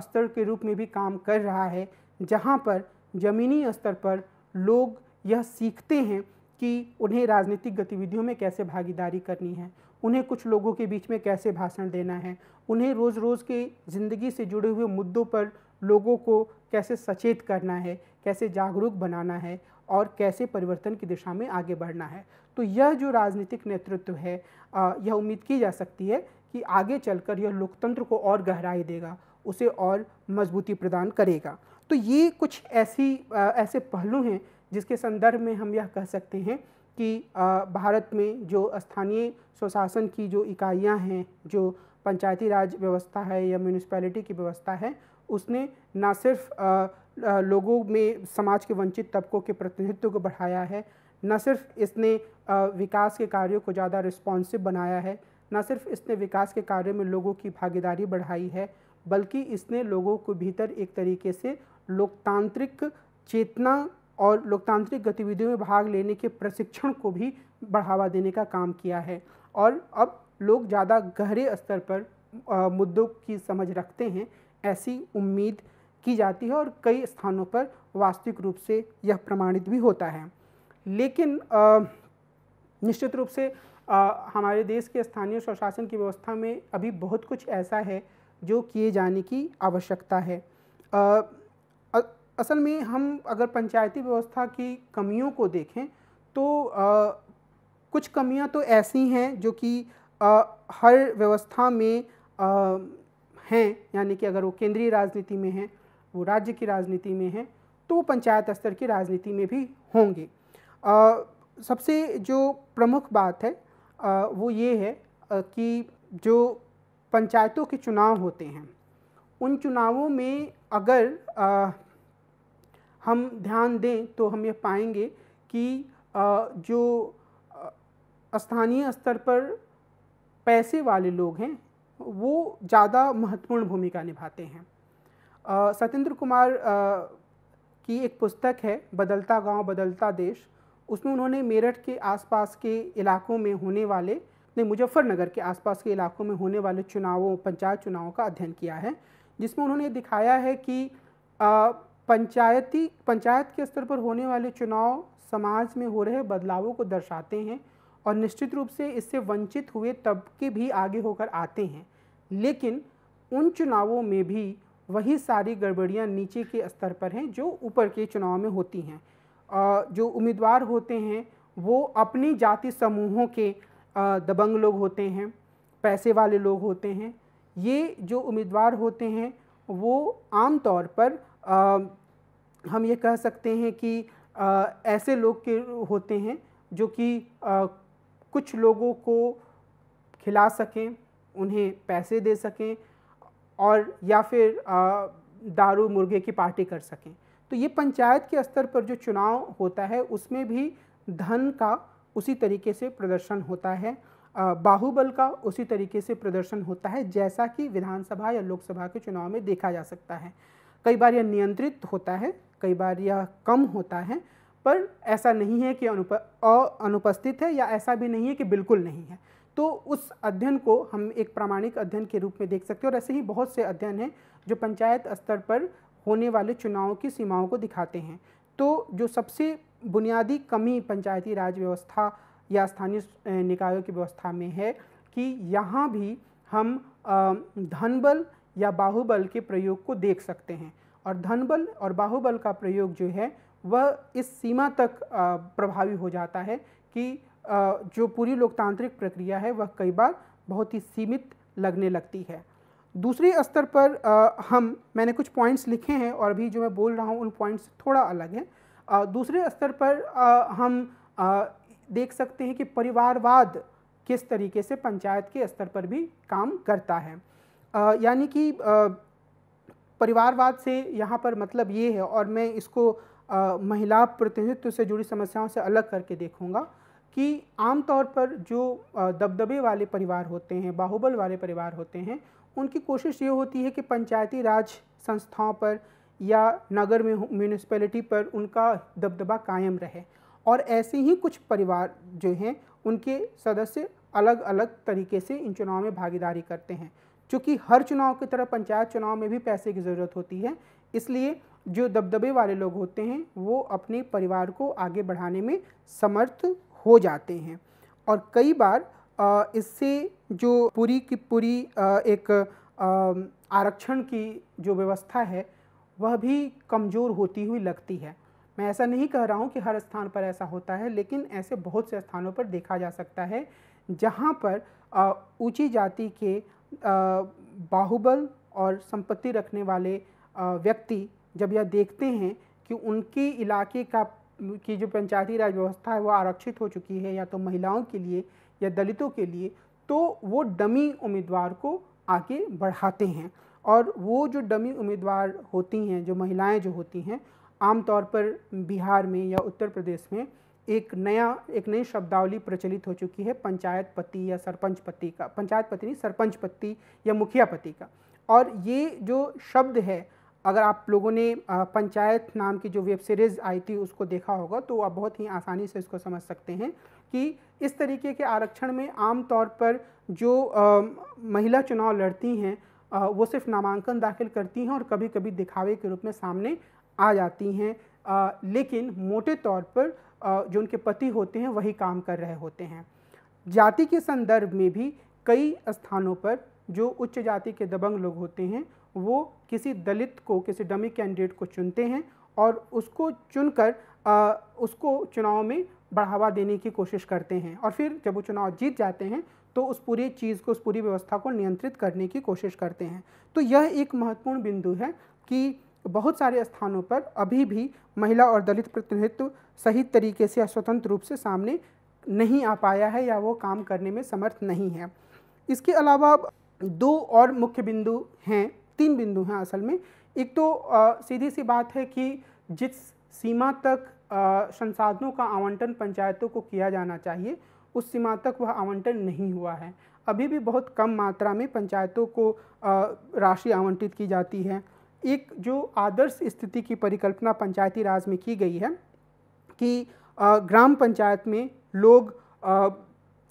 स्तर के रूप में भी काम कर रहा है, जहाँ पर ज़मीनी स्तर पर लोग यह सीखते हैं कि उन्हें राजनीतिक गतिविधियों में कैसे भागीदारी करनी है, उन्हें कुछ लोगों के बीच में कैसे भाषण देना है, उन्हें रोज़ रोज़ के ज़िंदगी से जुड़े हुए मुद्दों पर लोगों को कैसे सचेत करना है, कैसे जागरूक बनाना है और कैसे परिवर्तन की दिशा में आगे बढ़ना है। तो यह जो राजनीतिक नेतृत्व है यह उम्मीद की जा सकती है कि आगे चलकर यह लोकतंत्र को और गहराई देगा, उसे और मजबूती प्रदान करेगा। तो ये कुछ ऐसी ऐसे पहलू हैं जिसके संदर्भ में हम यह कह सकते हैं कि भारत में जो स्थानीय स्वशासन की जो इकाइयाँ हैं, जो पंचायती राज व्यवस्था है या म्यूनिसपैलिटी की व्यवस्था है, उसने ना सिर्फ़ लोगों में समाज के वंचित तबकों के प्रतिनिधित्व को बढ़ाया है, न सिर्फ़ इसने विकास के कार्यों को ज़्यादा रिस्पॉन्सिव बनाया है न सिर्फ़ इसने विकास के कार्यों में लोगों की भागीदारी बढ़ाई है बल्कि इसने लोगों को भीतर एक तरीके से लोकतांत्रिक चेतना और लोकतांत्रिक गतिविधियों में भाग लेने के प्रशिक्षण को भी बढ़ावा देने का काम किया है। और अब लोग ज़्यादा गहरे स्तर पर मुद्दों की समझ रखते हैं ऐसी उम्मीद की जाती है और कई स्थानों पर वास्तविक रूप से यह प्रमाणित भी होता है। लेकिन निश्चित रूप से आ, हमारे देश के स्थानीय स्वशासन की व्यवस्था में अभी बहुत कुछ ऐसा है जो किए जाने की आवश्यकता है। आ, असल में हम अगर पंचायती व्यवस्था की कमियों को देखें तो आ, कुछ कमियाँ तो ऐसी हैं जो कि हर व्यवस्था में हैं यानी कि अगर वो केंद्रीय राजनीति में हैं वो राज्य की राजनीति में हैं तो वो पंचायत स्तर की राजनीति में भी होंगे। सबसे जो प्रमुख बात है वो ये है कि जो पंचायतों के चुनाव होते हैं, उन चुनावों में अगर हम ध्यान दें तो हम ये पाएँगे कि जो स्थानीय स्तर पर पैसे वाले लोग हैं, वो ज़्यादा महत्वपूर्ण भूमिका निभाते हैं। सत्येंद्र कुमार की एक पुस्तक है, बदलता गाँव, बदलता देश उसमें उन्होंने मेरठ के आसपास के इलाकों में होने वाले, नहीं, मुजफ्फरनगर के आसपास के इलाकों में होने वाले चुनावों, पंचायत चुनावों का अध्ययन किया है, जिसमें उन्होंने दिखाया है कि पंचायती, पंचायत के स्तर पर होने वाले चुनाव समाज में हो रहे बदलावों को दर्शाते हैं और निश्चित रूप से इससे वंचित हुए तबके भी आगे होकर आते हैं। लेकिन उन चुनावों में भी वही सारी गड़बड़ियाँ नीचे के स्तर पर हैं जो ऊपर के चुनाव में होती हैं। जो उम्मीदवार होते हैं वो अपनी जाति समूहों के दबंग लोग होते हैं पैसे वाले लोग होते हैं। ये जो उम्मीदवार होते हैं वो आम तौर पर आ, हम ये कह सकते हैं कि आ, ऐसे लोग के होते हैं जो कि कुछ लोगों को खिला सकें उन्हें पैसे दे सकें और या फिर दारू मुर्गे की पार्टी कर सकें। तो ये पंचायत के स्तर पर जो चुनाव होता है, उसमें भी धन का उसी तरीके से प्रदर्शन होता है बाहुबल का उसी तरीके से प्रदर्शन होता है, जैसा कि विधानसभा या लोकसभा के चुनाव में देखा जा सकता है। कई बार यह नियंत्रित होता है, कई बार यह कम होता है, पर ऐसा नहीं है कि अनुप अनुपस्थित है या ऐसा भी नहीं है कि बिल्कुल नहीं है। तो उस अध्ययन को हम एक प्रामाणिक अध्ययन के रूप में देख सकते हैं और ऐसे ही बहुत से अध्ययन हैं जो पंचायत स्तर पर होने वाले चुनावों की सीमाओं को दिखाते हैं। तो जो सबसे बुनियादी कमी पंचायती राज व्यवस्था या स्थानीय निकायों की व्यवस्था में है कि यहाँ भी हम धनबल या बाहुबल के प्रयोग को देख सकते हैं। और धनबल और बाहुबल का प्रयोग जो है, वह इस सीमा तक प्रभावी हो जाता है कि जो पूरी लोकतांत्रिक प्रक्रिया है, वह कई बार बहुत ही सीमित लगने लगती है। दूसरे स्तर पर आ, हम मैंने कुछ पॉइंट्स लिखे हैं और अभी जो मैं बोल रहा हूँ उन पॉइंट्स थोड़ा अलग है। दूसरे स्तर पर आ, हम आ, देख सकते हैं कि परिवारवाद किस तरीके से पंचायत के स्तर पर भी काम करता है। यानी कि परिवारवाद से यहाँ पर मतलब ये है और मैं इसको आ, महिला प्रतिनिधित्व से जुड़ी समस्याओं से अलग करके देखूँगा कि आमतौर पर जो दबदबे वाले परिवार होते हैं बाहुबल वाले परिवार होते हैं उनकी कोशिश ये होती है कि पंचायती राज संस्थाओं पर या नगर में म्यूनिसपैलिटी पर उनका दबदबा कायम रहे। और ऐसे ही कुछ परिवार जो हैं, उनके सदस्य अलग अलग तरीके से इन चुनाव में भागीदारी करते हैं। चूँकि हर चुनाव की तरह पंचायत चुनाव में भी पैसे की ज़रूरत होती है, इसलिए जो दबदबे वाले लोग होते हैं, वो अपने परिवार को आगे बढ़ाने में समर्थ हो जाते हैं। और कई बार इससे जो पूरी की पूरी एक आरक्षण की जो व्यवस्था है, वह भी कमज़ोर होती हुई लगती है। मैं ऐसा नहीं कह रहा हूँ कि हर स्थान पर ऐसा होता है, लेकिन ऐसे बहुत से स्थानों पर देखा जा सकता है, जहाँ पर ऊँची जाति के बाहुबल और संपत्ति रखने वाले व्यक्ति जब यह देखते हैं कि उनके इलाके का, की जो पंचायती राज व्यवस्था है, वो आरक्षित हो चुकी है, या तो महिलाओं के लिए या दलितों के लिए तो वो डमी उम्मीदवार को आगे बढ़ाते हैं। और वो जो डमी उम्मीदवार होती हैं, जो महिलाएँ जो होती हैं, आमतौर पर बिहार में या उत्तर प्रदेश में एक नया, एक नई शब्दावली प्रचलित हो चुकी है, पंचायत पति या सरपंच पति का, पंचायत पति नहीं, सरपंच पति या मुखिया पति का। और ये जो शब्द है, अगर आप लोगों ने पंचायत नाम की जो वेब सीरीज़ आई थी, उसको देखा होगा तो आप बहुत ही आसानी से इसको समझ सकते हैं कि इस तरीके के आरक्षण में आम तौर पर जो आ, महिला चुनाव लड़ती हैं वो सिर्फ़ नामांकन दाखिल करती हैं और कभी कभी दिखावे के रूप में सामने आ जाती हैं। लेकिन मोटे तौर पर आ, जो उनके पति होते हैं वही काम कर रहे होते हैं। जाति के संदर्भ में भी कई स्थानों पर जो उच्च जाति के दबंग लोग होते हैं वो किसी दलित को किसी डमी कैंडिडेट को चुनते हैं और उसको चुनकर उसको चुनाव में बढ़ावा देने की कोशिश करते हैं। और फिर जब वो चुनाव जीत जाते हैं तो उस पूरी चीज़ को, उस पूरी व्यवस्था को नियंत्रित करने की कोशिश करते हैं। तो यह एक महत्वपूर्ण बिंदु है कि बहुत सारे स्थानों पर अभी भी महिला और दलित प्रतिनिधित्व सही तरीके से स्वतंत्र रूप से सामने नहीं आ पाया है या वो काम करने में समर्थ नहीं है। इसके अलावा दो और मुख्य बिंदु हैं, तीन बिंदु हैं असल में। एक तो सीधी सी बात है कि जिस सीमा तक संसाधनों का आवंटन पंचायतों को किया जाना चाहिए, उस सीमा तक वह आवंटन नहीं हुआ है। अभी भी बहुत कम मात्रा में पंचायतों को राशि आवंटित की जाती है। एक जो आदर्श स्थिति की परिकल्पना पंचायती राज में की गई है कि ग्राम पंचायत में लोग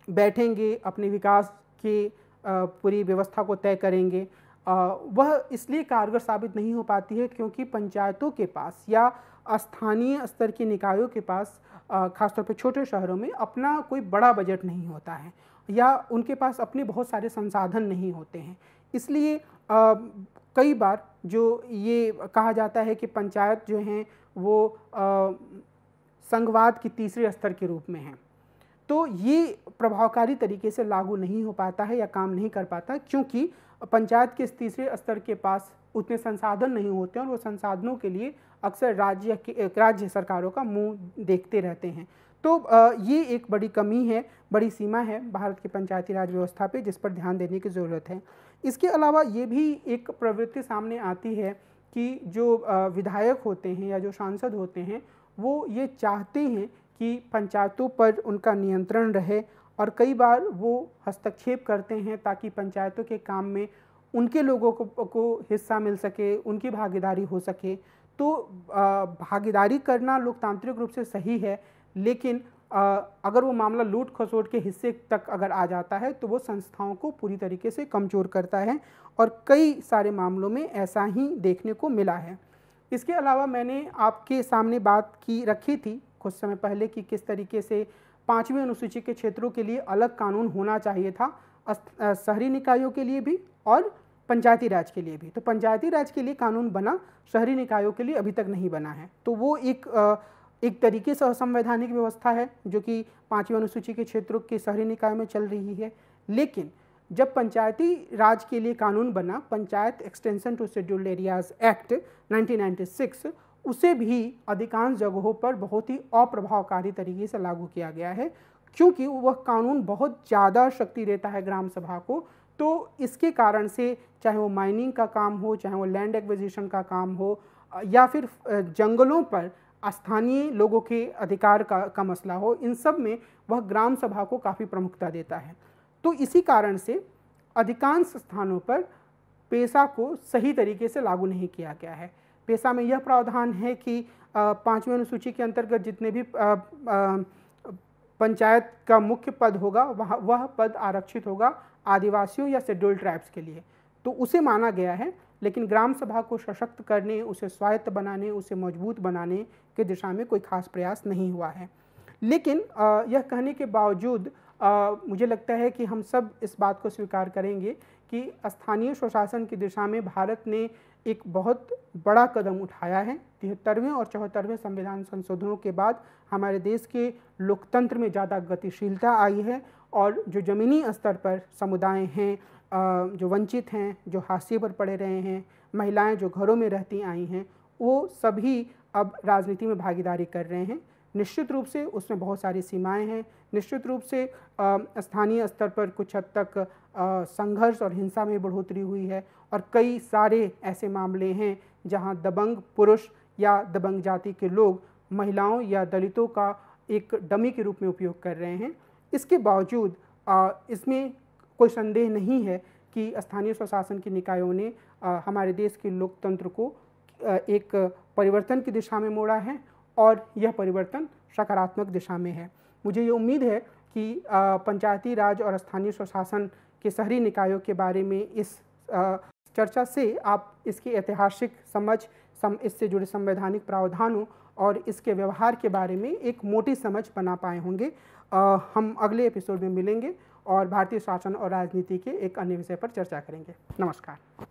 बैठेंगे, अपने विकास के पूरी व्यवस्था को तय करेंगे। वह इसलिए कारगर साबित नहीं हो पाती है क्योंकि पंचायतों के पास या स्थानीय स्तर के निकायों के पास खासतौर पर छोटे शहरों में अपना कोई बड़ा बजट नहीं होता है या उनके पास अपने बहुत सारे संसाधन नहीं होते हैं। इसलिए कई बार जो ये कहा जाता है कि पंचायत जो हैं वो संघवाद की तीसरे स्तर के रूप में हैं। तो ये प्रभावकारी तरीके से लागू नहीं हो पाता है या काम नहीं कर पाता क्योंकि पंचायत के इस तीसरे स्तर के पास उतने संसाधन नहीं होते हैं और वो संसाधनों के लिए अक्सर राज्य के राज्य सरकारों का मुँह देखते रहते हैं। तो ये एक बड़ी कमी है बड़ी सीमा है भारत की पंचायती राज व्यवस्था पे जिस पर ध्यान देने की ज़रूरत है। इसके अलावा ये भी एक प्रवृत्ति सामने आती है कि जो विधायक होते हैं या जो सांसद होते हैं वो ये चाहते हैं कि पंचायतों पर उनका नियंत्रण रहे और कई बार वो हस्तक्षेप करते हैं ताकि पंचायतों के काम में उनके लोगों को, को हिस्सा मिल सके उनकी भागीदारी हो सके। तो भागीदारी करना लोकतांत्रिक रूप से सही है, लेकिन अगर वो मामला लूट खसोट के हिस्से तक अगर आ जाता है तो वो संस्थाओं को पूरी तरीके से कमज़ोर करता है और कई सारे मामलों में ऐसा ही देखने को मिला है। इसके अलावा मैंने आपके सामने बात की, रखी थी कुछ समय पहले कि किस तरीके से पाँचवीं अनुसूची के क्षेत्रों के लिए अलग कानून होना चाहिए था शहरी निकायों के लिए भी और पंचायती राज के लिए भी। तो पंचायती राज के लिए कानून बना, शहरी निकायों के लिए अभी तक नहीं बना है। तो वो एक एक तरीके से असंवैधानिक व्यवस्था है, जो कि पाँचवीं अनुसूची के क्षेत्रों के शहरी निकाय में चल रही है। लेकिन जब पंचायती राज के लिए कानून बना, panchayat extension to scheduled areas act 1996 उसे भी अधिकांश जगहों पर बहुत ही अप्रभावकारी तरीके से लागू किया गया है, क्योंकि वह कानून बहुत ज़्यादा शक्ति देता है ग्राम सभा को तो इसके कारण से चाहे वो माइनिंग का काम हो, चाहे वो लैंड एक्विजिशन का काम हो, या फिर जंगलों पर स्थानीय लोगों के अधिकार का का मसला हो, इन सब में वह ग्राम सभा को काफ़ी प्रमुखता देता है। तो इसी कारण से अधिकांश स्थानों पर पेशा को सही तरीके से लागू नहीं किया गया है। पेशा में यह प्रावधान है कि पाँचवीं अनुसूची के अंतर्गत जितने भी पंचायत का मुख्य पद होगा, वह वह पद आरक्षित होगा आदिवासियों या शेड्यूल ट्राइब्स के लिए। तो उसे माना गया है, लेकिन ग्राम सभा को सशक्त करने, उसे स्वायत्त बनाने, उसे मज़बूत बनाने के दिशा में कोई खास प्रयास नहीं हुआ है। लेकिन यह कहने के बावजूद मुझे लगता है कि हम सब इस बात को स्वीकार करेंगे कि स्थानीय स्वशासन की दिशा में भारत ने एक बहुत बड़ा कदम उठाया है। तिहत्तरवें और चौहत्तरवें संविधान संशोधनों के बाद हमारे देश के लोकतंत्र में ज़्यादा गतिशीलता आई है और जो ज़मीनी स्तर पर समुदाय हैं जो वंचित हैं, जो हाशिए पर पड़े रहे हैं, महिलाएँ जो घरों में रहती आई हैं, वो सभी अब राजनीति में भागीदारी कर रहे हैं। निश्चित रूप से उसमें बहुत सारी सीमाएँ हैं। निश्चित रूप से स्थानीय स्तर पर कुछ हद तक संघर्ष और हिंसा में बढ़ोतरी हुई है और कई सारे ऐसे मामले हैं जहाँ दबंग पुरुष या दबंग जाति के लोग महिलाओं या दलितों का एक डमी के रूप में उपयोग कर रहे हैं। इसके बावजूद इसमें कोई संदेह नहीं है कि स्थानीय स्वशासन के निकायों ने हमारे देश के लोकतंत्र को एक परिवर्तन की दिशा में मोड़ा है और यह परिवर्तन सकारात्मक दिशा में है। मुझे ये उम्मीद है कि पंचायती राज और स्थानीय स्वशासन के शहरी निकायों के बारे में इस चर्चा से आप इसकी ऐतिहासिक समझ, सम, इससे जुड़े संवैधानिक प्रावधानों और इसके व्यवहार के बारे में एक मोटी समझ बना पाए होंगे। आ, हम अगले एपिसोड में मिलेंगे और भारतीय शासन और राजनीति के एक अन्य विषय पर चर्चा करेंगे। नमस्कार।